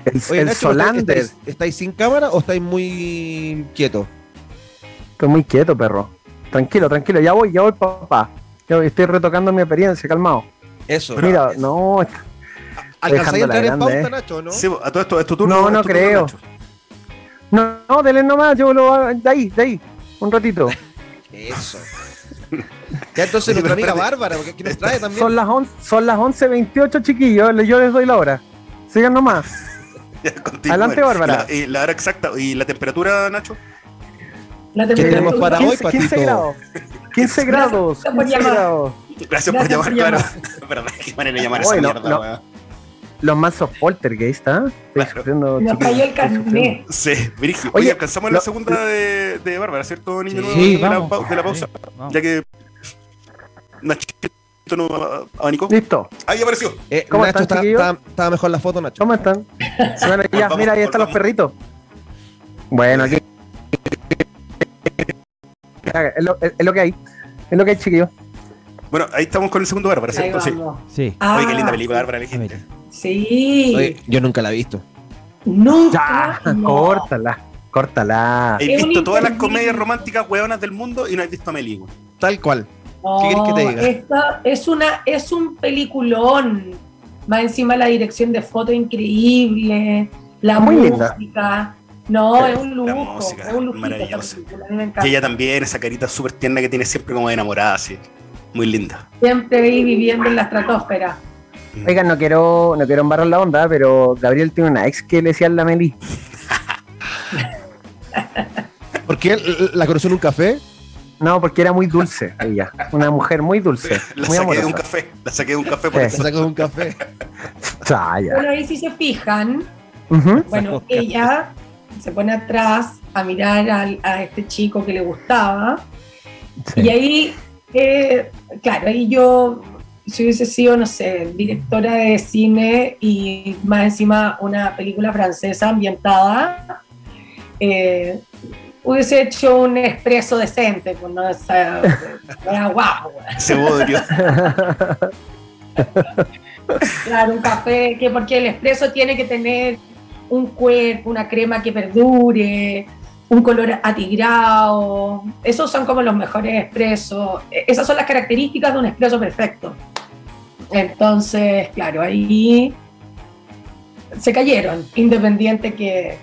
S7: El,
S4: Oye,
S7: el
S4: Nacho,
S7: Solander.
S4: ¿estáis, estáis sin cámara o estáis muy quietos?
S7: Estoy muy quieto, perro. Tranquilo, tranquilo. Ya voy, ya voy, papá. Estoy retocando mi experiencia, calmado.
S4: Eso.
S7: Mira, no,
S4: ¿Alcanzáis a entrar en
S7: grande,
S4: pauta,
S7: eh.
S4: Nacho, no?
S2: Sí, a todo esto, es tu turno.
S7: No, no
S2: turno,
S7: creo.
S2: Nacho.
S7: no, no, dele nomás, yo lo hago de ahí, de ahí, un ratito.
S4: Eso. Ya entonces nuestra
S2: pero
S4: amiga. Bárbara, porque aquí nos trae también.
S7: Son las 11, son las 11.28, chiquillos, yo les doy la hora. Sigan nomás.
S2: Ya,
S7: Adelante. Bárbara.
S2: Y la, y la hora exacta. ¿Y la temperatura, Nacho?
S5: La
S4: ¿Qué tenemos
S5: temperatura-
S4: para hoy,
S7: 15, 15
S4: Patito?
S7: grados. 15 grados.
S5: Gracias por
S7: 15
S5: llamar.
S7: grados.
S2: Gracias, por llamar,
S5: por
S2: claro. Verdad, qué manera de llamar esa
S7: Bueno,
S2: mierda,
S7: no.
S2: weón.
S7: Los mansos poltergeist, ¿ah? Estoy
S2: Claro.
S5: Nos cayó el carnet.
S2: Sí, Virgil.
S7: Oye,
S2: Oye, alcanzamos la
S7: lo-
S2: segunda de, de Bárbara, ¿cierto, niño?
S3: Sí,
S2: de, la,
S3: vamos.
S2: pau- de la pausa.
S3: Vamos.
S2: Ya que Nachito no a- abanicó.
S7: Listo.
S2: Ahí apareció.
S4: Eh,
S7: ¿Cómo
S4: Nacho
S7: están,
S4: está, estaba mejor la foto, Nacho.
S7: ¿Cómo están? Bueno, ya,
S2: Volvamos,
S7: mira, ahí están los perritos. Bueno, aquí. Es lo, es lo que hay. Es lo que hay, chiquillos.
S2: Bueno, ahí estamos con el segundo Bárbara, ¿cierto? Sí.
S3: Sí.
S5: Ah,
S2: Oye, qué linda película, Bárbara, elegiste.
S5: Sí.
S4: Oye, yo nunca la he visto.
S5: Nunca.
S7: Ya,
S5: no.
S7: córtala. Córtala.
S2: He
S5: Es
S2: visto todas las comedias románticas hueonas del mundo y no he visto a Meli.
S4: Tal cual.
S5: No,
S4: ¿Qué que te diga?
S5: esta es, una, es un peliculón. Más encima la dirección de foto increíble, la
S7: Muy linda.
S5: No, es un
S2: La
S5: lujo.
S2: música,
S5: es un lujito
S2: maravillosa. Y ella también, esa carita súper tierna que tiene siempre como de enamorada, así. Muy linda.
S5: Siempre ahí viviendo en la estratosfera.
S7: Oigan, no quiero, no quiero embarrar la onda, pero Gabriel tiene una ex que le decía la Meli.
S4: ¿Por qué la conoció en un café?
S7: No, porque era muy dulce ella. Una mujer muy dulce.
S2: La
S7: Muy
S2: saqué de un café. La saqué de un café por
S7: Sí.
S4: Se
S2: eso.
S4: sacó de un café.
S5: Bueno, ahí si se fijan, bueno, ella se pone atrás a mirar a este chico que le gustaba.
S7: Sí.
S5: Y ahí, eh, claro, ahí yo, si hubiese sido, no sé, directora de cine y más encima una película francesa ambientada, eh, hubiese hecho un expreso decente, pues no esa, era guapo.
S2: Ese bodrio.
S5: Claro, un café, que porque el expreso tiene que tener un cuerpo, una crema que perdure, un color atigrado. Esos son como los mejores expresos. E- Esas son las características de un expreso perfecto. Entonces, claro, ahí se cayeron, independiente que,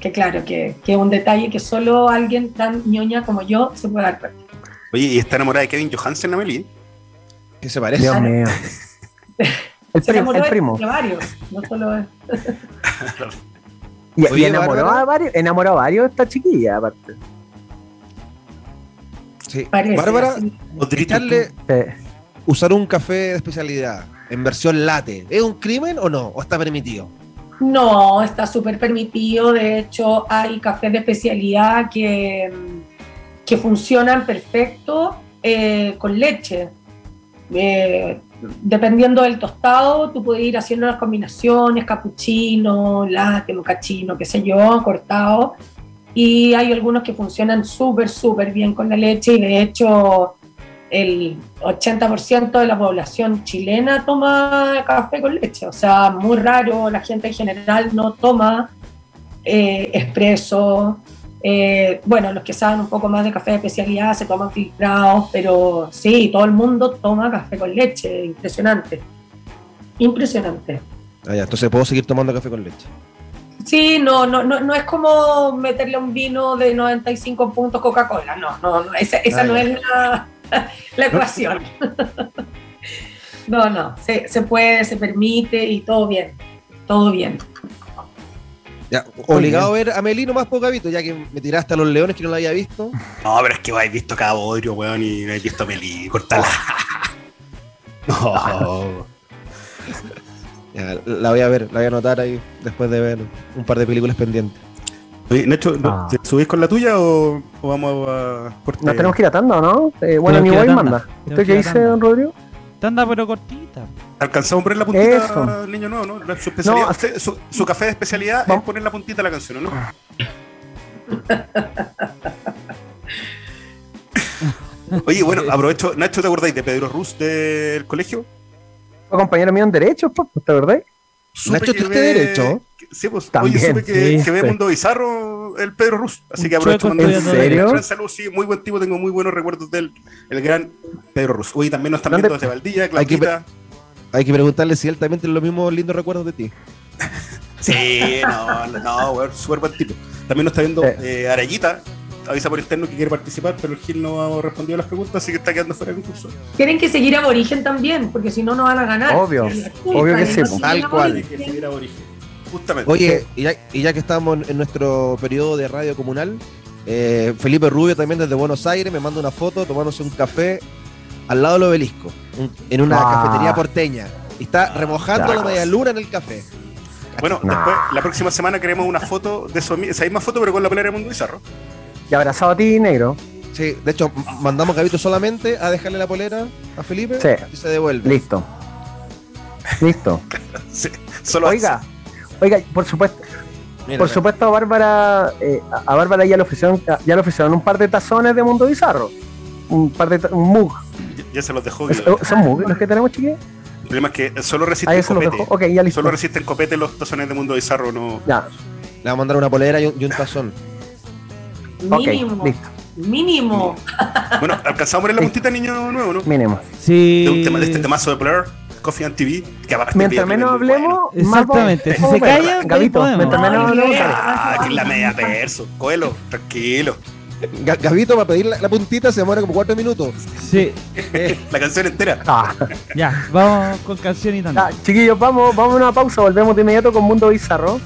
S5: que claro, que que es un detalle que solo alguien tan ñoña como yo se puede dar cuenta.
S2: Oye, ¿y está enamorada de Kevin Johansen, Amelie?
S4: ¿Qué se parece?
S7: Dios mío. El,
S5: Se
S7: prim- el
S5: de-
S7: primo.
S5: de varios, no solo
S7: Y, y
S4: Oye,
S7: enamoró
S4: Bárbara.
S7: a varios, enamoró a varios esta chiquilla, aparte.
S4: Sí.
S5: parece.
S4: Bárbara, echarle,
S7: Sí.
S4: usar un café de especialidad en versión latte, ¿es un crimen o no? ¿O está permitido?
S5: No, está súper permitido. De hecho, hay cafés de especialidad que, que funcionan perfecto eh, con leche. Eh, dependiendo del tostado, tú puedes ir haciendo las combinaciones, cappuccino, latte, mocachino, qué sé yo, cortado. Y hay algunos que funcionan súper, súper bien con la leche y de hecho el 80% de la población chilena toma café con leche. O sea, muy raro, la gente en general no toma eh, espresso Eh, bueno, los que saben un poco más de café de especialidad se toman filtrados, pero sí, todo el mundo toma café con leche, impresionante. Impresionante.
S4: Ah, ya, entonces puedo seguir tomando café con leche.
S5: Sí, no, no, no, no es como meterle un vino de 95 puntos Coca-Cola, no, no, no, esa, esa
S4: Ah,
S5: no
S4: ya.
S5: es la, la ecuación. No, no, se, se puede, se permite y todo bien, todo bien.
S4: Ya, obligado a ver a Melino más poco Gavito, ya que me tiraste a los leones que no lo había visto.
S2: No, pero es que habéis visto cada bodrio, weón, y no habéis visto a Meli. Cortala. No.
S4: Ya, la voy a ver, la voy a anotar ahí después de ver un par de películas pendientes.
S2: Oye, Nacho, ¿no-
S7: Ah.
S2: ¿te subís con la tuya o, o vamos a corte?
S7: Nos tenemos que ir a tanda, ¿o ¿no? Eh, bueno, mi voy manda. ¿Usted
S3: que
S7: dice, don Rodrigo?
S3: Tanda pero cortita.
S2: Alcanzamos a poner la puntita
S7: Eso.
S2: al niño nuevo, ¿no? La- Su, especialidad,
S7: No,
S2: usted- su, su café de especialidad es poner la puntita a la canción, ¿no? Oye, bueno, aprovecho. Nacho, ¿te acordáis de Pedro Ruz del colegio?
S7: Fue compañero mío en Derechos, pues, ¿te acordás?
S2: Supe
S4: Nacho, ¿tuviste
S2: ve-
S4: derecho?
S2: Sí, pues.
S7: También,
S2: oye, supe que,
S3: sí,
S2: que ve
S7: sí.
S2: Mundo Bizarro el Pedro Ruz. Así que aprovecho
S7: ¿En serio?
S2: gran saludo. Sí, muy buen tipo, tengo muy buenos recuerdos del el gran Pedro Ruz. Oye, también nos están
S7: ¿Dónde-
S2: viendo desde Valdilla,
S4: Hay que
S2: Claudita.
S4: Hay que preguntarle si él también tiene los mismos lindos recuerdos de ti.
S2: Sí, no, no, súper buen tipo. También nos está viendo
S7: Sí.
S2: eh, Arayita. Avisa por interno que quiere participar, pero el Gil no ha respondido a las preguntas, así que está quedando fuera del concurso.
S5: Tienen que seguir Aborigen también, porque si no, no van a ganar.
S7: Obvio, obvio que sí,
S4: Tal cual.
S2: Hay que
S5: Aborigen.
S2: seguir a origen. Justamente.
S4: Oye, y ya, y ya que estamos en nuestro periodo de radio comunal, eh, Felipe Rubio también desde Buenos Aires me manda una foto tomándose un café al lado del obelisco, un- en una
S7: Ah.
S4: cafetería porteña. Y está remojando
S7: Ya.
S4: la media luna en el café.
S2: Bueno,
S7: Nah.
S2: después, la próxima semana queremos una foto de eso, esa misma foto, pero con la polera de Mundo Bizarro.
S7: Y abrazado a ti, negro.
S4: Sí, de hecho, mandamos a Gabito solamente a dejarle la polera a Felipe
S7: Sí.
S4: y se devuelve.
S7: Listo. Listo.
S2: Sí, solo
S7: Oiga, oiga, por supuesto,
S4: Mira,
S7: por
S4: mira.
S7: supuesto a Bárbara, eh, a Bárbara ya le ofrecieron, ya le ofrecieron un par de tazones de Mundo Bizarro. Un par de un mug.
S2: Ya, ya se los dejó.
S7: Es-
S2: El
S7: ¿Son mug los que tenemos, chiquillos?
S2: problema es que solo
S7: Ah,
S2: resisten
S7: los
S2: copete.
S7: dejó. Ok, ya listo.
S2: Solo resisten copete los tazones de Mundo Bizarro, no.
S7: Ya,
S4: Le va a mandar una polera y un, y un tazón.
S5: Mínimo.
S7: listo.
S5: Mínimo.
S2: Bueno, alcanzamos a poner la puntita niño nuevo, ¿no?
S7: Mínimo.
S3: Sí.
S2: De, un tema, de este temazo de Blur, Coffee and TV, que
S7: Mientras menos
S2: bueno.
S7: hablemos, más
S3: Exactamente, si se
S7: vamos a ver.
S3: callan,
S7: Gabito, mientras menos hablemos.
S2: Ah, que es la media verso. Coelo, tranquilo.
S4: Ga- Gabito, para pedir la, la puntita se demora como cuatro minutos.
S3: Sí,
S2: La canción entera.
S7: Ah,
S3: ya, vamos con canción y
S7: ya, chiquillos, vamos, vamos a una pausa, volvemos de inmediato con Mundo Bizarro.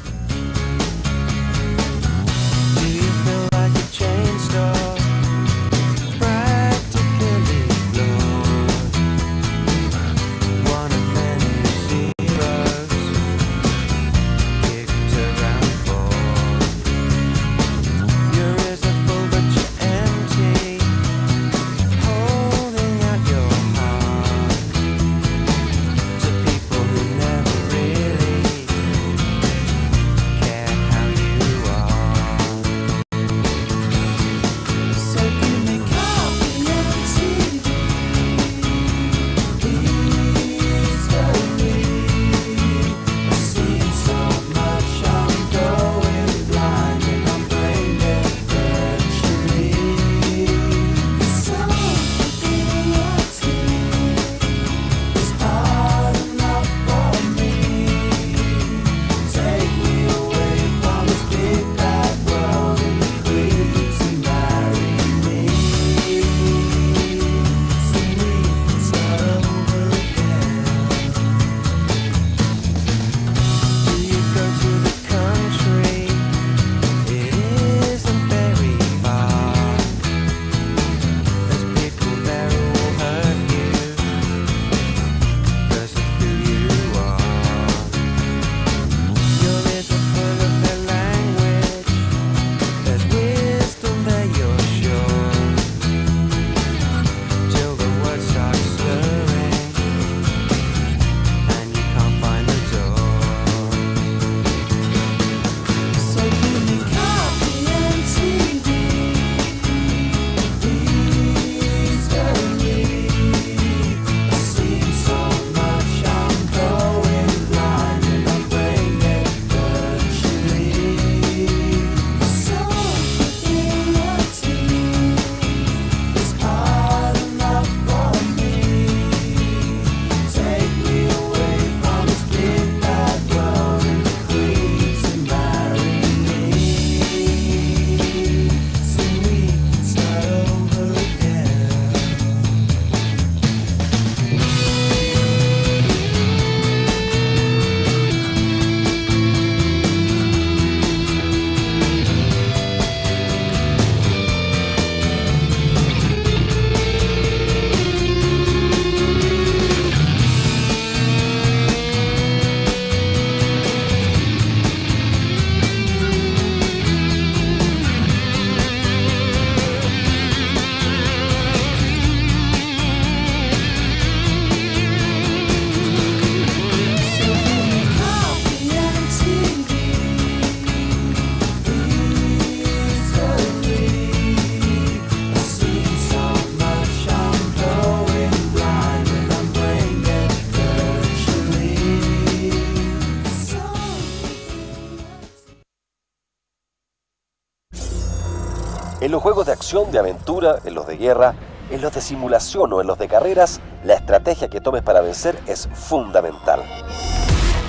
S8: De aventura, en los de guerra, en los de simulación o en los de carreras, la estrategia que tomes para vencer es fundamental.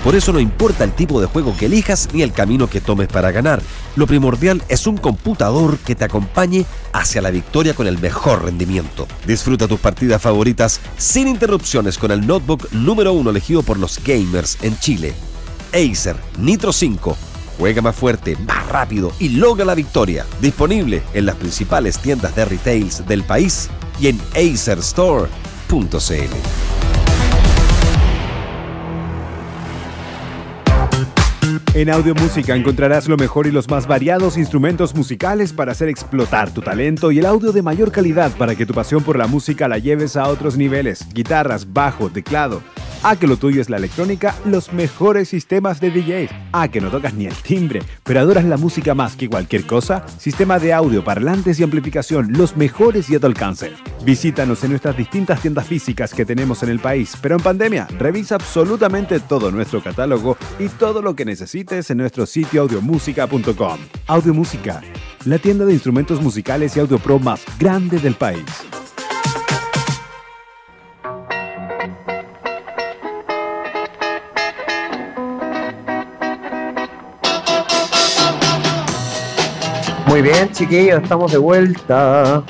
S8: Por eso no importa el tipo de juego que elijas ni el camino que tomes para ganar. Lo primordial es un computador que te acompañe hacia la victoria con el mejor rendimiento. Disfruta tus partidas favoritas sin interrupciones con el notebook número uno elegido por los gamers en Chile. Acer Nitro 5. Juega más fuerte, más rápido y logra la victoria. Disponible en las principales tiendas de retails del país y en acerstore.cl.
S1: En Audio Música encontrarás lo mejor y los más variados instrumentos musicales para hacer explotar tu talento y el audio de mayor calidad para que tu pasión por la música la lleves a otros niveles. Guitarras, bajo, teclado. A que lo tuyo es la electrónica, los mejores sistemas de DJs. A que no tocas ni el timbre, pero adoras la música más que cualquier cosa. Sistema de audio, parlantes y amplificación, los mejores y a tu alcance. Visítanos en nuestras distintas tiendas físicas que tenemos en el país, pero en pandemia, revisa absolutamente todo nuestro catálogo y todo lo que necesites en nuestro sitio audiomusica.com. Audiomúsica, la tienda de instrumentos musicales y audio pro más grande del país.
S7: Muy bien, chiquillos, estamos de vuelta.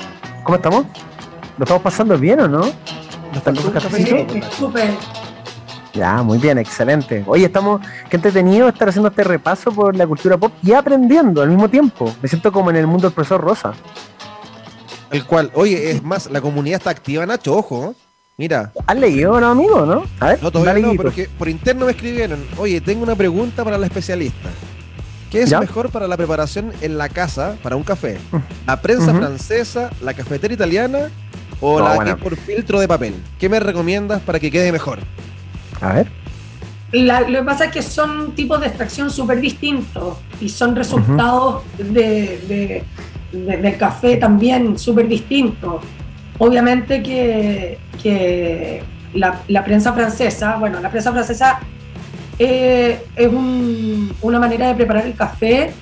S7: ¿Cómo estamos? ¿Lo estamos pasando bien o no? ¿No están
S5: súper.
S7: Ya, muy bien, excelente. Oye, estamos, qué entretenido estar haciendo este repaso por la cultura pop y aprendiendo al mismo tiempo. Me siento como en el mundo del profesor Rosa.
S4: El cual, oye, es más, la comunidad está activa, Nacho, ojo. Mira,
S7: ¿Has leído, no, amigo, no? A ver,
S4: no todavía no, pero que por interno me escribieron, oye, tengo una pregunta para la especialista. ¿Qué es
S7: ¿Ya?
S4: mejor para la preparación en la casa para un café? ¿La prensa
S7: Ujú.
S4: francesa, la cafetera italiana o
S7: No,
S4: la
S7: bueno.
S4: que es por filtro de papel? ¿Qué me recomiendas para que quede mejor?
S7: A ver.
S5: La- lo que pasa es que son tipos de extracción súper distintos y son resultados de, de- de- del café también súper distintos. Obviamente que, que la, la prensa francesa, bueno, la prensa francesa eh, es un- una manera de preparar el café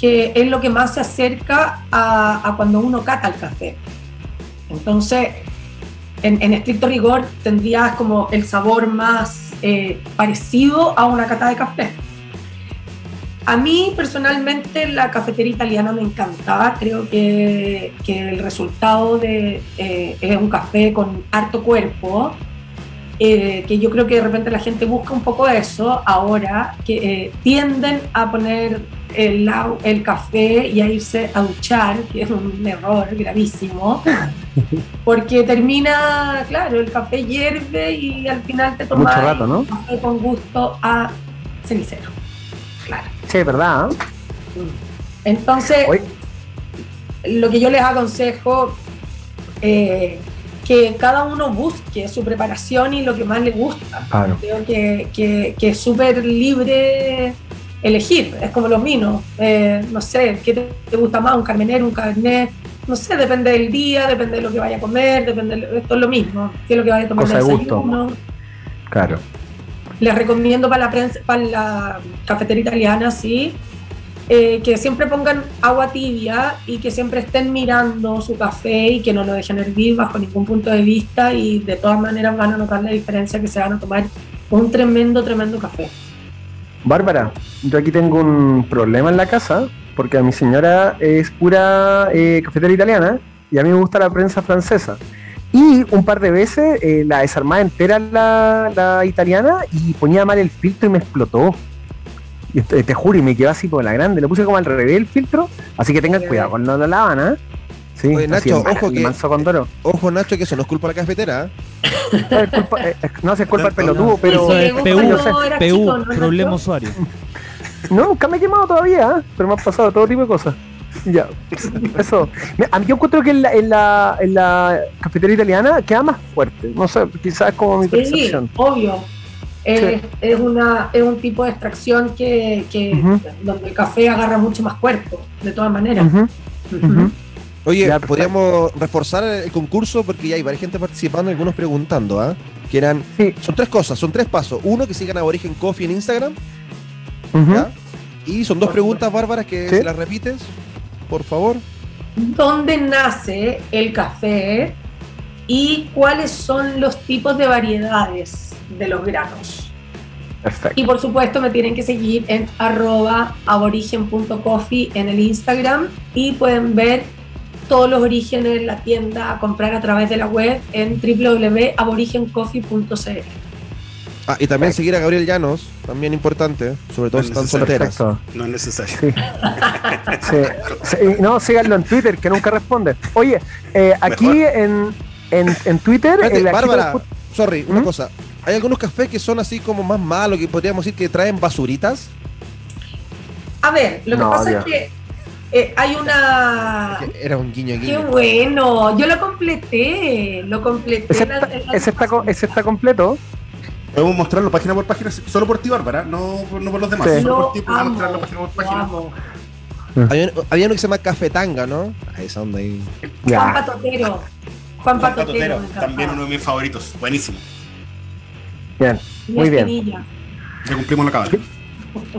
S5: que es lo que más se acerca a, a cuando uno cata el café. Entonces, en, en estricto rigor, tendrías como el sabor más eh, parecido a una cata de café. A mí personalmente la cafetería italiana me encantaba, creo que, que el resultado de, eh, es un café con harto cuerpo, eh, que yo creo que de repente la gente busca un poco eso ahora, que eh, tienden a poner el, el café y a irse a duchar, que es un error gravísimo, porque termina, claro, el café hierve y al final te tomas
S7: Mucho rato, ¿no?
S5: café con gusto a cenicero. Claro.
S7: Sí, verdad. ¿eh?
S5: Entonces, lo que yo les aconsejo, eh, que cada uno busque su preparación y lo que más le gusta.
S7: Claro.
S5: Creo que, que- que es súper libre elegir, es como los vinos. Eh, no sé, ¿qué te, te gusta más? ¿Un carmenero, un cabernet? No sé, depende del día, depende de lo que vaya a comer, depende de, esto es lo mismo, qué es lo que vaya a tomar
S7: Cosa
S5: de
S7: gusto.
S5: desayuno.
S7: Claro.
S5: Les recomiendo para la, prensa- para la cafetería italiana, sí, eh, que siempre pongan agua tibia y que siempre estén mirando su café y que no lo dejen hervir bajo ningún punto de vista y de todas maneras van a notar la diferencia que se van a tomar un tremendo, tremendo café.
S7: Bárbara, yo aquí tengo un problema en la casa porque a mi señora es pura eh, cafetera italiana y a mí me gusta la prensa francesa. Y un par de veces eh, la desarmaba entera la, la italiana y ponía mal el filtro y me explotó. Y te, te juro, y me quedó así por la grande. Le puse como al revés el filtro, así que tengan cuidado cuando lo lavan, ¿ah? Sí,
S4: Oye, Nacho,
S7: mal-
S4: ojo que-
S7: doro.
S4: Ojo, Nacho, que eso no es culpa de la cafetera. ¿eh?
S7: Es culpa- eh, no, si es culpa del
S2: No,
S7: pelotudo, pero...
S3: Eso es PU, PU,
S5: ¿no,
S3: problema
S5: Nacho?
S3: usuario.
S7: No, nunca me he quemado todavía, ¿eh? pero me han pasado todo tipo de cosas. Ya, eso. A mí yo encuentro que en la, en, la, en la cafetería italiana queda más fuerte. No sé, quizás es como mi
S5: Sí,
S7: percepción.
S5: obvio. Es, es una, es un tipo de extracción que, donde el café agarra mucho más cuerpo, de todas maneras.
S4: Oye,
S7: Ya, perfecto.
S4: podríamos reforzar el concurso porque ya hay varias gente participando, algunos preguntando, ¿ah? Que eran.
S7: Sí.
S4: Son tres cosas, son tres pasos. Uno, que sigan a Origen Coffee en Instagram. Y son dos preguntas bárbaras que
S7: Sí.
S4: las repites, por favor.
S5: dónde nace el café y cuáles son los tipos de variedades de los granos.
S7: Perfecto.
S5: Y por supuesto me tienen que seguir en arroba aborigen.coffee en el Instagram y pueden ver todos los orígenes en la tienda a comprar a través de la web en www.aborigencoffee.cl.
S4: Ah, y también seguir a Gabriel Llanos, también importante, sobre todo si están solteras.
S2: No es necesario.
S7: Sí. Sí. Sí, No, síganlo en Twitter, que nunca responde. Oye, eh, aquí en, en, en Twitter. Ajito
S4: Bárbara, sorry, una
S7: ¿Mm?
S4: cosa. Hay algunos cafés que son así como más malos, que podríamos decir que traen basuritas.
S5: A ver, lo que
S7: No,
S5: pasa
S7: ya.
S5: es que eh, hay una...
S4: Era un guiño
S5: Qué
S4: guiño.
S5: bueno, yo lo completé, lo completé.
S7: Ese
S5: en la-
S7: está,
S5: la-
S7: ese está co- ese está completo.
S2: Podemos mostrarlo página por página, solo por ti, Bárbara, no, no por los demás.
S7: Sí.
S2: Solo
S5: Lo
S2: por ti podemos mostrarlo página por página.
S5: amo.
S4: Había, había uno que se llama Cafetanga, ¿no? Ahí esa onda ahí.
S5: Juan. Patotero. Juan
S2: Juan
S5: Patotero.
S2: También uno de mis favoritos. Buenísimo.
S7: Bien. Muy bien.
S2: Ya cumplimos la cábala.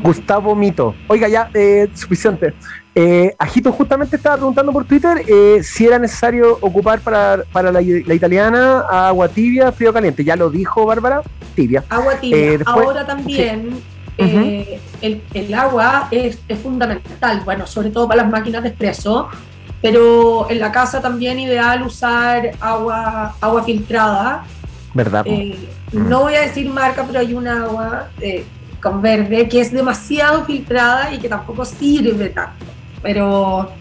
S7: Gustavo Mito. Oiga, ya, eh, suficiente. Eh, Ajito justamente estaba preguntando por Twitter eh, si era necesario ocupar para, para la, la italiana agua tibia, frío caliente. Ya lo dijo Bárbara, tibia.
S5: Agua tibia.
S7: Eh, después-
S5: Ahora también eh, el, el agua es, es fundamental, bueno, sobre todo para las máquinas de expreso, pero en la casa también ideal usar agua, agua filtrada.
S7: ¿Verdad?
S5: Eh,
S7: Mm.
S5: no voy a decir marca, pero hay un agua eh, con verde que es demasiado filtrada y que tampoco sirve tanto. Pero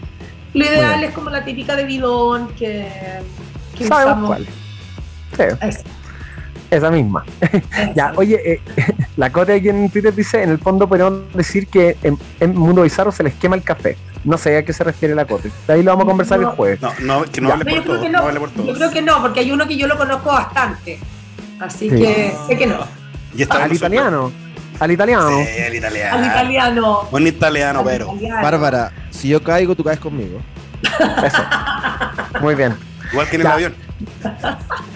S5: lo ideal es como la típica de bidón que, que
S7: Sabemos
S5: usamos.
S7: cuál. Sí, esa misma. Ya, oye, eh, la Cote aquí en Twitter dice, en el fondo podríamos decir que en, en Mundo Bizarro se les quema el café. No sé a qué se refiere la Cote. De ahí lo vamos a conversar
S5: No.
S7: el jueves.
S2: No, no, que no hable
S5: yo
S2: por
S5: que
S2: No
S5: no.
S2: hable por
S5: Yo
S2: todos.
S5: creo que no, porque hay uno que yo lo conozco bastante. Así
S7: Sí.
S5: que sé que no.
S2: Y
S7: Al italiano. Al italiano.
S2: Sí, el italiano.
S5: Al italiano.
S2: Un italiano,
S5: al
S2: pero.
S5: italiano.
S4: Bárbara, si yo caigo, tú caes conmigo.
S7: Eso. Muy bien.
S2: Igual que en el avión.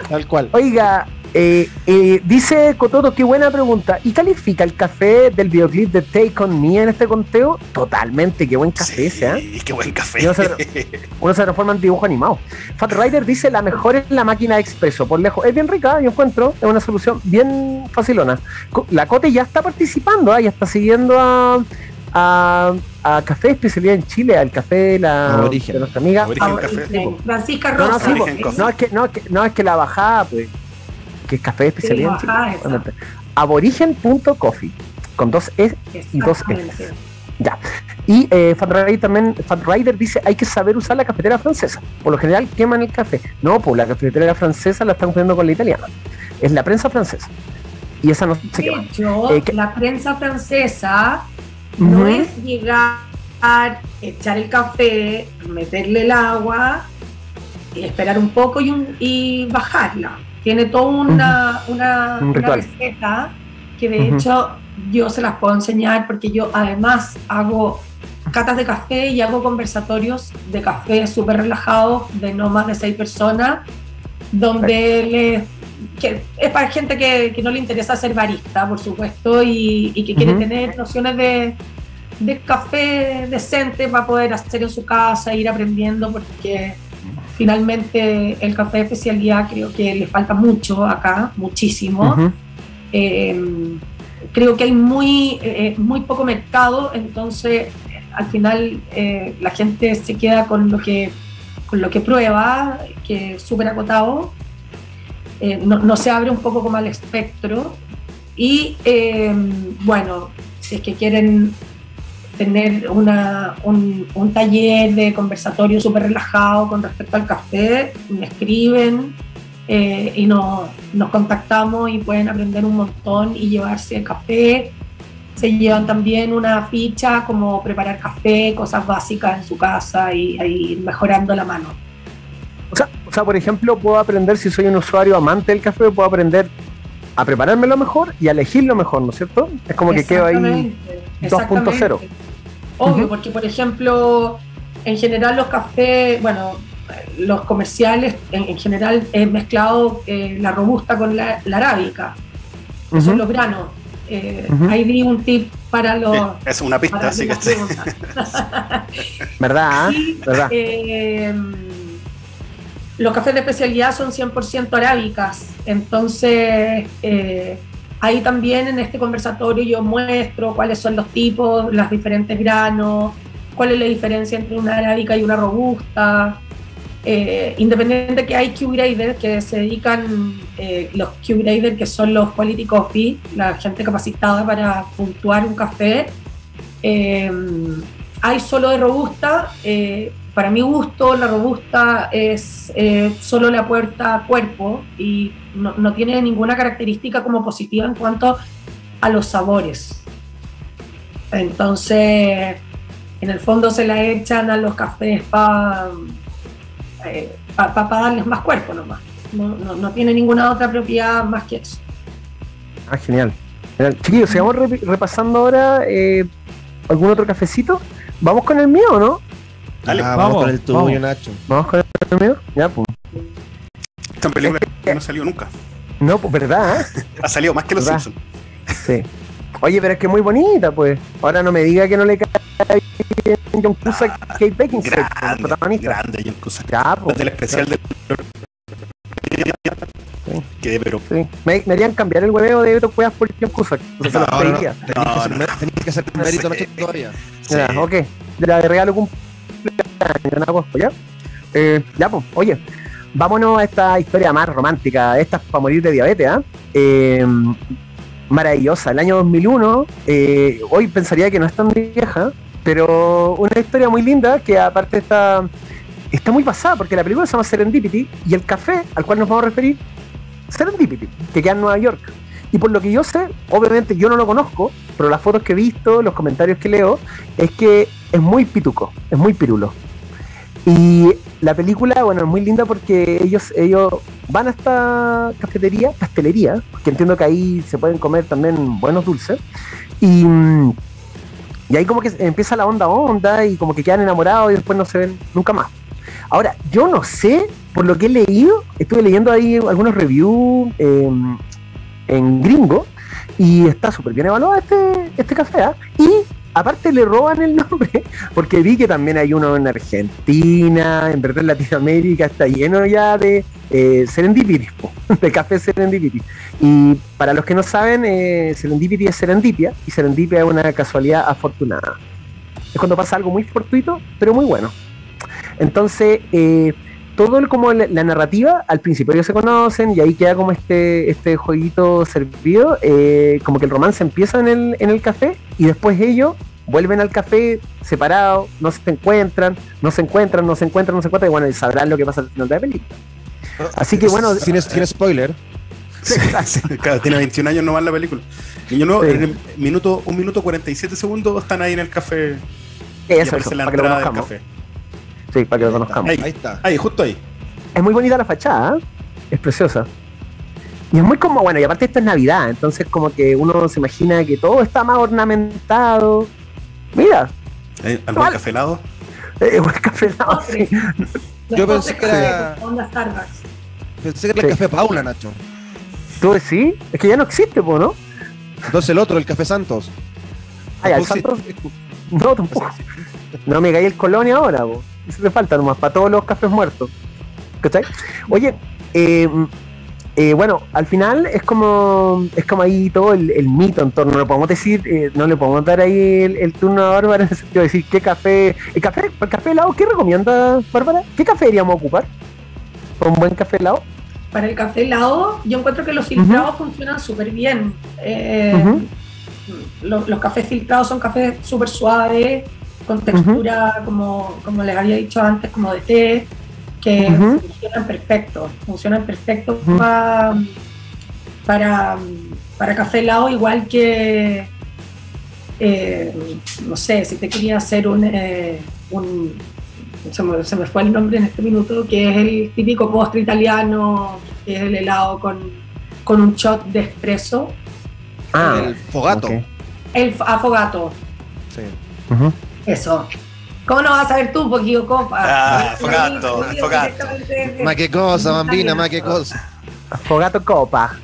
S4: Tal cual.
S7: Oiga, eh, eh, dice Cototo, qué buena pregunta. ¿Y califica el café del videoclip de Take On Me en este conteo? Totalmente, qué buen café ese, ¿eh?
S2: Sí, qué buen café.
S7: Uno se transforma en dibujo animado. Fat Rider dice la mejor es la máquina de expreso, por lejos. Es bien rica, yo encuentro, es una solución bien facilona. La Cote ya está participando, ¿ah? ya está siguiendo a, a, a Café de Especialidad en Chile, al café de, la, de nuestra amiga.
S5: Ah, Francisca
S7: No, no,
S5: Rosa.
S7: no, es que, no, es que, no, es que la bajada, pues, que es café de especialidad en
S5: Sí,
S7: Chile. obviamente. Aborigen.coffee, con dos E y dos. S. Ya. Y eh, Fat, Rider también, Fat Rider dice, hay que saber usar la cafetera francesa. Por lo general queman el café. No, pues la cafetera francesa la están poniendo con la italiana. Es la prensa francesa. Y esa no se quema.
S5: hecho,
S7: Eh, que-
S5: la prensa francesa no es llegar, echar el café, meterle el agua, y esperar un poco y, un- y bajarla. Tiene toda una, una,
S7: Un
S5: una receta que de hecho yo se las puedo enseñar porque yo además hago catas de café y hago conversatorios de café súper relajados de no más de seis personas, donde les que es para gente que, que no le interesa ser barista, por supuesto, y, y que quiere tener nociones de, de café decente para poder hacer en su casa, ir aprendiendo, porque finalmente el café de especialidad creo que le falta mucho acá, muchísimo. Eh, creo que hay muy, eh, muy poco mercado, entonces al final eh, la gente se queda con lo que, con lo que prueba, que es súper acotado, Eh, no, no se abre un poco como al espectro. Y eh, bueno, si es que quieren tener una, un, un taller de conversatorio súper relajado con respecto al café, me escriben eh, y nos, nos contactamos y pueden aprender un montón y llevarse café. Se llevan también una ficha como preparar café, cosas básicas en su casa y ir mejorando la mano.
S7: O sea, o sea, por ejemplo, puedo aprender, si soy un usuario amante del café, puedo aprender a preparármelo mejor y a elegirlo mejor, ¿no es cierto? Es como que quedo ahí
S5: Exactamente,
S7: 2.0.
S5: Obvio, porque por ejemplo, en general los cafés, bueno, los comerciales en, en general es mezclado eh, la robusta con la, la arábica, que son
S7: Ujú.
S5: los granos. Eh. Ahí di un tip para los...
S2: Eh, Es una pista, así que sí.
S7: ¿Verdad? ah?
S5: Y,
S7: ¿Verdad?
S5: eh, los cafés de especialidad son 100% arábicas, entonces eh, ahí también en este conversatorio yo muestro cuáles son los tipos, los diferentes granos, cuál es la diferencia entre una arábica y una robusta. Eh, independiente que hay Q-Grader que se dedican, eh, los Q-Grader que son los quality coffee, la gente capacitada para puntuar un café, eh, hay solo de robusta. eh, para mi gusto, la robusta es eh, solo la puerta cuerpo y no, no tiene ninguna característica como positiva en cuanto a los sabores. Entonces, en el fondo se la echan a los cafés para darles más cuerpo nomás. No, no, tiene ninguna otra propiedad más que eso.
S7: Ah, genial. Chiquillos, sigamos re- repasando ahora eh, algún otro cafecito. ¿Vamos con el mío no?
S2: Dale,
S4: Ah, vamos,
S3: vamos,
S4: con el tuyo,
S3: vamos.
S4: Nacho.
S7: ¿Vamos con el mío? Ya, pues.
S2: Esta película que no salió nunca.
S7: No, pues verdad, ¿eh?
S2: Ha salido más que los
S7: ¿Verdad?
S2: Simpsons.
S7: Sí. Oye, pero es que es muy bonita, pues. Ahora no me diga que no le cae bien John Cusack Kate Beckinsale,
S2: Grande,
S7: protagonista.
S2: grande, John Cusack.
S7: Ya, pues.
S2: Del especial de. Que pero.
S7: Sí. Me, me harían cambiar el hueveo de Beto Cuevas por John Cusack.
S4: No, no, no. Tenéis que
S2: No,
S4: hacer- que un mérito, todavía.
S2: Sí.
S7: Ya, ok. Ya, de regalo cumpleaños, Eh, ya, pues, oye, vámonos a esta historia más romántica. Esta es para morir de diabetes, ¿ah? Eh, maravillosa. El año 2001, eh, hoy pensaría que no es tan vieja, pero una historia muy linda que aparte está, está muy pasada porque la película se llama Serendipity y el café al cual nos vamos a referir, Serendipity, que queda en Nueva York. Y por lo que yo sé, obviamente yo no lo conozco, pero las fotos que he visto, los comentarios que leo, es que es muy pituco, es muy pirulo. Y la película, bueno, es muy linda porque ellos, ellos van a esta cafetería, pastelería, que entiendo que ahí se pueden comer también buenos dulces. Y, mm, y ahí como que empieza la onda onda y como que quedan enamorados y después no se ven nunca más. Ahora, yo no sé, por lo que he leído, estuve leyendo ahí algunos reviews eh, en gringo y está súper bien evaluado este, este café. ¿ah? Y aparte le roban el nombre, porque vi que también hay uno en Argentina, en verdad Latinoamérica está lleno ya de eh, de café serendipity. Y para los que no saben, eh, es serendipia y serendipia es una casualidad afortunada. Es cuando pasa algo muy fortuito, pero muy bueno. Entonces, eh, todo el, como la, la narrativa, al principio ellos se conocen y ahí queda como este, este jueguito servido, eh, como que el romance empieza en el, en el café y después ellos vuelven al café separados, no se encuentran, no se encuentran, no se encuentran, no se encuentran y bueno, y sabrán lo que pasa al final de la película. Así que bueno,
S4: Sin, sin spoiler.
S2: Claro, tiene 21 años nomás la película. Y yo no,
S7: Sí.
S2: en el minuto, un minuto 47 segundos están ahí en el café. y
S7: eso,
S2: aparece
S7: eso,
S2: la
S7: para que lo
S2: entrada del café.
S7: Sí, para que lo conozcamos.
S2: Ahí.
S4: Ahí está.
S2: Ahí, justo ahí.
S7: Es muy bonita la fachada, ¿eh? es preciosa. Y es muy como, bueno, y aparte esto es Navidad, entonces como que uno se imagina que todo está más ornamentado. Mira,
S2: Eh, ¿Algún
S7: Igual.
S2: café helado?
S7: eh, un café helado, sí.
S4: Yo pensé que era-
S5: Starbucks.
S4: Pensé que era
S7: Sí.
S4: el café Paula, Nacho.
S7: ¿Tú decís? Es que ya no existe, po, ¿no?
S4: Entonces el otro, el café Santos.
S7: Ay, al Santos. No, tampoco. No me caí el colonia ahora, po. Eso te falta nomás, para todos los cafés muertos. ¿Cachai? Oye, eh, eh, bueno, al final es como es como ahí todo el, el mito en torno. No le podemos decir, eh, no le podemos dar ahí el, el turno a Bárbara en el sentido de decir qué café. El café, el café helado, ¿qué recomienda Bárbara? ¿Qué café deberíamos ocupar? ¿Para un buen café helado?
S5: Para el café helado, yo encuentro que los filtrados funcionan súper bien. Eh,
S7: Ujú.
S5: lo- los, cafés filtrados son cafés súper suaves, con textura, como, como les había dicho antes, como de té, que
S7: Ujú.
S5: funcionan perfecto. Funcionan perfecto
S7: Ujú.
S5: pa- para, para café helado, igual que, eh, no sé, si te quería hacer un, eh, un se me, se me fue el nombre en este minuto, que es el típico postre italiano, que es el helado con, con un shot de espresso,
S7: Ah,
S4: el fogato.
S7: ok.
S5: el afogato,
S4: Sí.
S7: Ujú.
S5: Eso. ¿Cómo no vas a saber tú, Poquillo Copa?
S2: Ah,
S5: directamente de-
S4: Más que cosa, bambina, más que cosa.
S7: Fogato Copa.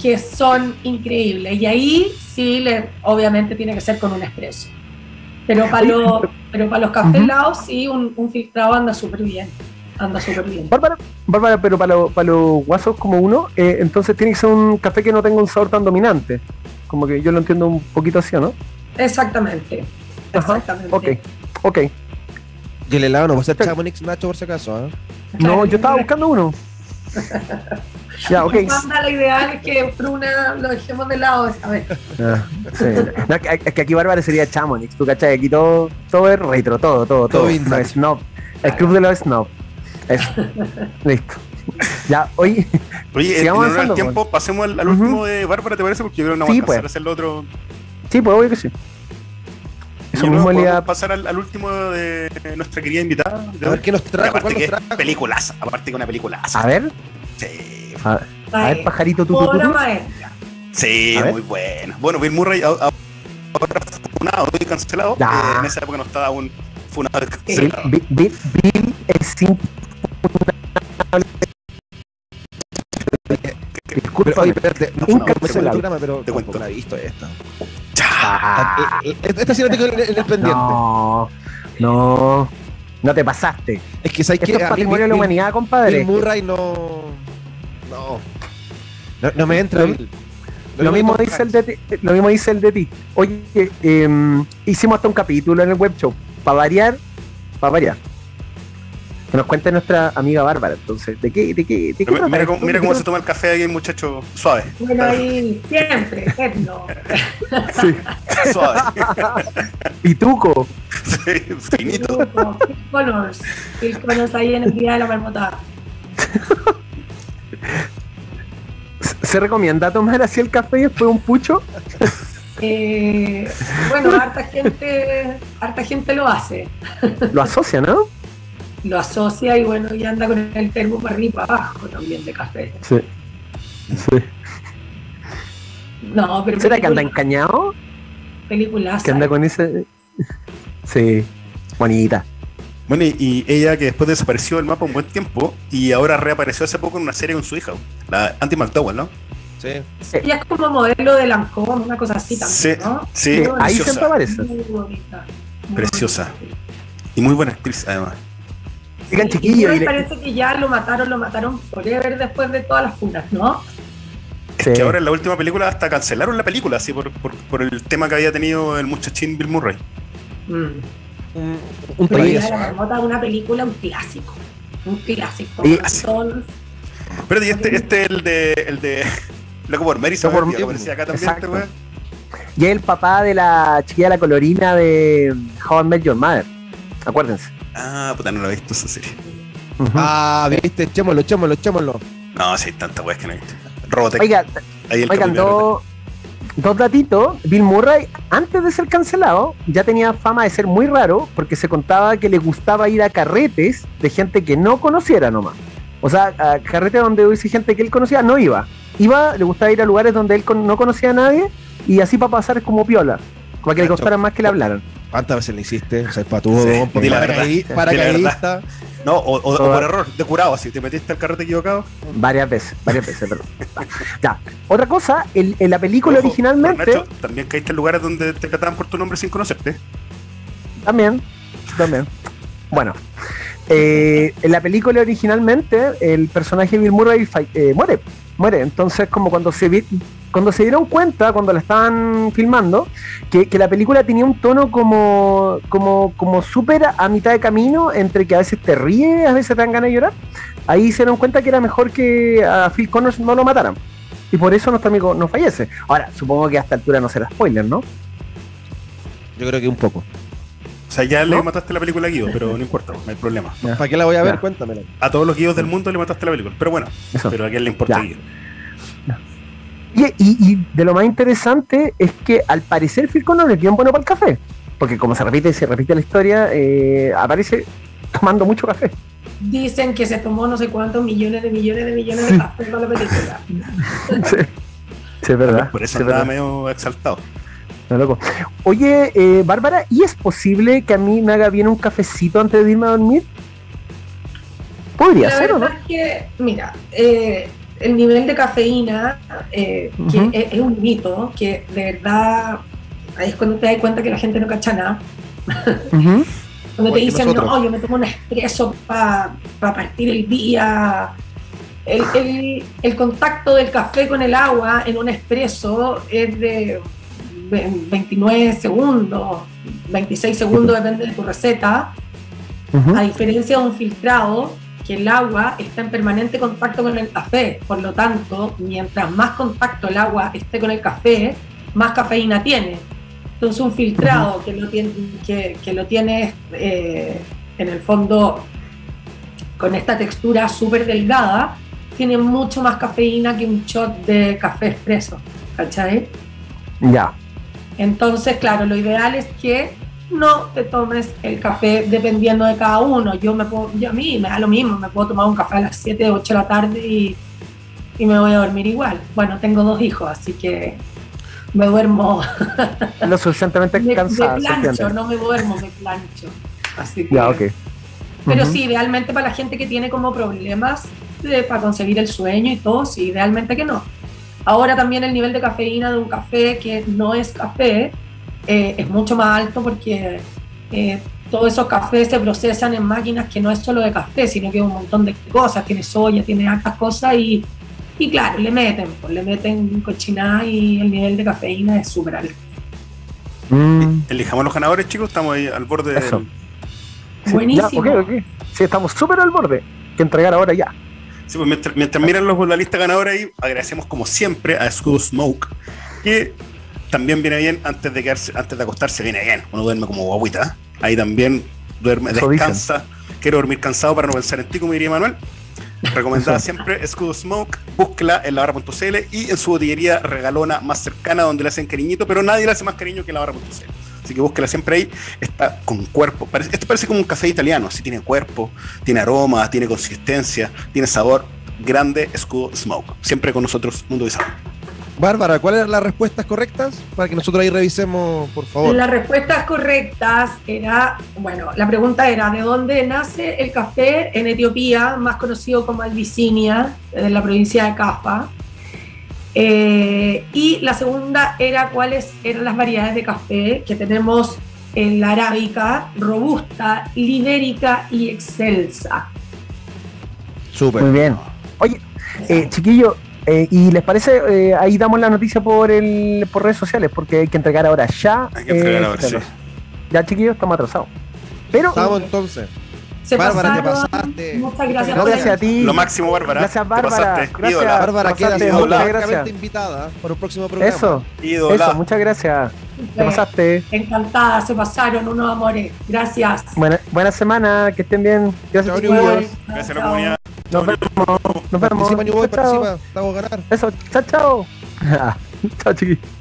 S5: que son increíbles. Y ahí sí, le, obviamente tiene que ser con un expreso. Pero para, los, pero para los cafés helados sí, un, un filtrado anda súper bien. Anda súper bien.
S7: Bárbara, Bárbara, pero para, lo- para los guasos como uno, eh, entonces tiene que ser un café que no tenga un sabor tan dominante. Como que yo lo entiendo un poquito así, ¿o ¿no?
S5: Exactamente.
S7: Ajá,
S5: Exactamente.
S7: Ok, ok.
S4: Y el helado no va a ser Chamonix Nacho por si acaso, ¿ah?
S7: No, yo estaba buscando uno. Ya, ok.
S5: Manda, lo ideal es que Fruna lo dejemos de lado esta vez.
S7: Ah, sí. No, es que aquí Bárbara sería Chamonix, tú cachai, aquí todo, todo es retro, todo, todo,
S4: Todo.
S7: No, es snob. El club de los snob. Eso. Listo. Ya, hoy,
S2: Oye, en
S7: Sigamos
S2: al
S7: avanzando,
S2: tiempo, pasemos al, último de Bárbara, ¿te parece? Porque yo creo que no
S7: Sí,
S2: vamos a
S7: pues.
S2: a hacer el otro.
S7: sí, pues obvio que sí. Eso
S2: Y
S7: mismo
S2: luego
S7: le iba
S2: podemos pasar al, al último de nuestra querida invitada.
S4: A ver qué nos
S2: Y
S4: trajo,
S2: aparte que
S4: trajo.
S2: peliculaza, aparte que una peliculaza.
S7: A ver,
S2: Sí,
S7: a, a ver, pajarito, tú, tú, tú,
S5: Obra
S7: tú.
S5: maestra.
S2: sí
S7: A
S2: muy bueno. Bueno, Bill Murray a- a- ahora funado y cancelado. Eh, en esa época no estaba aún funado y cancelado.
S7: Bill- Bill- Bill es.
S4: Pero,
S7: Disculpa,
S4: oye, espérate, no, no,
S7: Incancelable.
S4: no sé el programa, pero
S2: Te cuento.
S4: he visto esta. Ah, eh, eh, Esta sí la tengo en el, en el pendiente.
S7: no, no, no te pasaste.
S4: Es que sabes que
S7: es patrimonio de la humanidad, compadre.
S4: Murray no. No. No, no me entra.
S7: Lo- mismo, dice el de ti, lo mismo dice el de ti. Oye, em, hicimos hasta un capítulo en el web show. Para variar, para variar. Que nos cuente nuestra amiga Bárbara. Entonces, ¿de qué, de qué, de qué
S2: Mira, mira cómo, se toma el café ahí el muchacho suave.
S5: Bueno, ahí siempre, eterno.
S7: Sí.
S2: Suave.
S7: Pituco.
S2: Sí, finito.
S5: Phil Connors. Phil Connors ahí en el día de la marmota.
S7: ¿Se recomienda tomar así el café y después un pucho?
S5: Eh, bueno, harta gente, harta gente lo hace.
S7: Lo asocia, ¿no?
S5: Lo asocia y bueno, y anda con el termo para arriba y para abajo también de café.
S7: Sí. Sí.
S5: No, pero
S7: ¿Será que anda encañado?
S5: películas.
S7: Que anda con ese. Sí. Bonita.
S2: Bueno, y, ella que después desapareció del mapa un buen tiempo y ahora reapareció hace poco en una serie con su hija, la Andy McDowell, ¿no?
S4: Sí.
S5: Ella es como modelo de Lancôme, una cosa así también,
S2: Sí,
S5: ¿no?
S2: sí,
S7: Sí, ahí
S2: preciosa,
S7: siempre aparece.
S5: Muy bonita. Muy
S2: Preciosa.
S5: bonita.
S2: y muy buena actriz además.
S7: Digan,
S5: Sí,
S7: chiquillos.
S5: y parece que ya lo mataron, lo mataron forever después de todas las funas, ¿no?
S2: Es
S7: Sí.
S2: que ahora en la última película hasta cancelaron la película, así por, por, por el tema que había tenido el muchachín Bill Murray.
S5: Mm.
S4: Un,
S5: es una película, un clásico. Un clásico. Son-
S2: Pero y este, este el de el de Loco por Mary,
S7: por
S2: Que aparecía acá también este
S7: Exacto.
S2: weón.
S7: Y es el papá de la chiquilla la colorina de How I Met Your Mother. Acuérdense.
S2: Ah, puta, no lo he visto esa serie.
S7: Ujú.
S4: Ah, viste, echémoslo, echémoslo, echémoslo.
S2: No, sí, hay tanta weas que no he visto. Robotech.
S7: Oiga,
S2: ahí el
S7: oigan, dos, dos datitos. Bill Murray, antes de ser cancelado, ya tenía fama de ser muy raro porque se contaba que le gustaba ir a carretes de gente que no conociera nomás. O sea, a carretes donde hubiese gente que él conocía, no iba. Iba, le gustaba ir a lugares donde él con- no conocía a nadie y así para pasar como piola. Para que le costaran más que le hablaran.
S4: ¿Cuántas veces le hiciste? O sea, patudo,
S2: Sí,
S4: por
S2: di la verdad,
S4: paracaidista.
S2: No, o, o- o
S7: Toda-
S2: por error, de curado, si te metiste al carrete equivocado.
S7: Varias veces, varias veces, perdón. Ya. Otra cosa, en la película
S2: Ojo,
S7: originalmente.
S2: Nacho, también caíste en lugares donde te trataban por tu nombre sin conocerte.
S7: También, también. Bueno, eh, en la película originalmente el personaje de Bill Murray eh, muere, muere. Entonces, como cuando se cuando se dieron cuenta, cuando la estaban filmando, que, que la película tenía un tono como como como súper a mitad de camino entre que a veces te ríes, a veces te dan ganas de llorar. Ahí se dieron cuenta que era mejor que a Phil Connors no lo mataran. Y por eso nuestro amigo no fallece. Ahora, supongo que a esta altura no será spoiler, ¿no?
S4: Yo creo que un poco.
S2: O sea, ya le mataste la película a Guido, pero no importa, no hay problema.
S4: ¿Para qué la voy a ver?
S7: Ya.
S4: Cuéntamela.
S2: A todos los Guidos del mundo le mataste la película. Pero bueno,
S7: Eso.
S2: pero a quién le importa
S7: Ya.
S2: Guido.
S7: Y, y- y de lo más interesante es que al parecer Phil Connors es bien bueno para el café. Porque como se repite y se repite la historia, eh, aparece tomando mucho café.
S5: Dicen que se tomó no sé cuántos millones de millones de millones de café para la película.
S7: Sí, Sí, es verdad.
S2: Por eso
S7: sí, es
S2: andaba
S7: verdad.
S2: medio exaltado.
S7: Loco. Oye, eh, Bárbara, ¿y es posible que a mí me haga bien un cafecito antes de irme a dormir? Podría
S5: La
S7: ser, ¿o no?
S5: verdad es que, mira, eh, el nivel de cafeína, eh, que
S7: Ujú.
S5: es, es un mito, que de verdad, ahí es cuando te das cuenta que la gente no cacha nada.
S7: Ujú.
S5: Cuando te
S4: Igual que
S5: dicen,
S4: nosotros.
S5: no, yo me tomo un expreso para partir el día. El, el- el contacto del café con el agua en un expreso es de ve- 29 segundos, 26 segundos, depende de tu receta.
S7: Ujú.
S5: A diferencia de un filtrado, que el agua está en permanente contacto con el café. Por lo tanto, mientras más contacto el agua esté con el café, más cafeína tiene. Entonces, un filtrado que lo tiene, que, que lo tiene eh, en el fondo con esta textura súper delgada, tiene mucho más cafeína que un shot de café expreso. ¿Cachai?
S7: Ya.
S5: Entonces, claro, lo ideal es que no te tomes el café dependiendo de cada uno. Yo me puedo, yo a mí me da lo mismo, me puedo tomar un café a las 7, 8 de la tarde y, y me voy a dormir igual. Bueno, tengo dos hijos, así que me duermo
S7: Lo suficientemente
S5: me, me
S7: se
S5: plancho, no me duermo, me plancho. Así que,
S7: Ya, ok.
S5: Pero sí, idealmente para la gente que tiene como problemas de- para conseguir el sueño y todo, sí, idealmente que no. Ahora también el nivel de cafeína de un café que no es café eh, es mucho más alto porque eh, todos esos cafés se procesan en máquinas que no es solo de café, sino que es un montón de cosas, tiene soya, tiene hartas cosas y, y claro, le meten, pues le meten cochinada y el nivel de cafeína es súper alto.
S7: Mm.
S2: Elijamos los ganadores, chicos. Estamos ahí al borde
S7: Eso.
S2: del.
S7: Sí,
S5: Buenísimo.
S7: Ya. Sí, estamos súper al borde. Que entregar ahora ya.
S2: Sí, pues mientras, mientras miran los, la lista ganadora ahí, agradecemos como siempre a School Smoke, que también viene bien antes de quedarse, antes de acostarse, viene bien. Uno duerme como guaguita. Ahí también duerme, descansa. Quiero dormir cansado para no pensar en ti, como diría Manuel. Recomendada siempre Escudo Smoke, búsquela en labarra.cl y en su botillería regalona más cercana donde le hacen cariñito, pero nadie le hace más cariño que labarra.cl. Así que búsquela siempre ahí, está con cuerpo. Esto parece como un café italiano, así tiene cuerpo, tiene aroma, tiene consistencia, tiene sabor. Grande Escudo Smoke. Siempre con nosotros, Mundo Bizarro.
S4: Bárbara, ¿cuáles eran las respuestas correctas? Para que nosotros ahí revisemos, por favor.
S5: Las respuestas correctas era, bueno, la pregunta era, ¿de dónde nace el café en Etiopía, más conocido como Albicinia, en la provincia de Cafa? Eh, y la segunda era cuáles eran las variedades de café que tenemos en la arábica, robusta, libérica y excelsa.
S4: Súper.
S7: Muy bien. Oye, eh, chiquillo, eh, ¿y les parece? eh, ahí damos la noticia por el por redes sociales, porque hay que entregar ahora ya.
S2: Hay que entregar
S7: eh,
S2: ahora, sí.
S7: Ya, chiquillos, estamos atrasados. Pero,
S4: Estamos entonces.
S5: Se
S4: Bárbara, te
S5: pasaron.
S4: pasaste.
S5: Muchas gracias.
S7: no, gracias a ti.
S2: Lo máximo, Bárbara.
S7: Gracias,
S2: Te
S7: Bárbara.
S2: pasaste.
S7: Gracias.
S2: Ídola.
S4: Bárbara, quedas automáticamente
S7: gracias.
S4: invitada para un próximo programa.
S7: Eso,
S2: Ídola.
S7: eso, muchas gracias. Te
S5: Eh,
S7: pasaste.
S5: Encantada, se pasaron unos amores. Gracias.
S7: Buena, buena semana, que estén bien. Gracias.
S4: Igual.
S2: Gracias a la comunidad.
S7: Nos vemos. Nos vemos.
S4: Participa, New Boy, ganar.
S7: Eso, chao, chao. chao, chiquillos.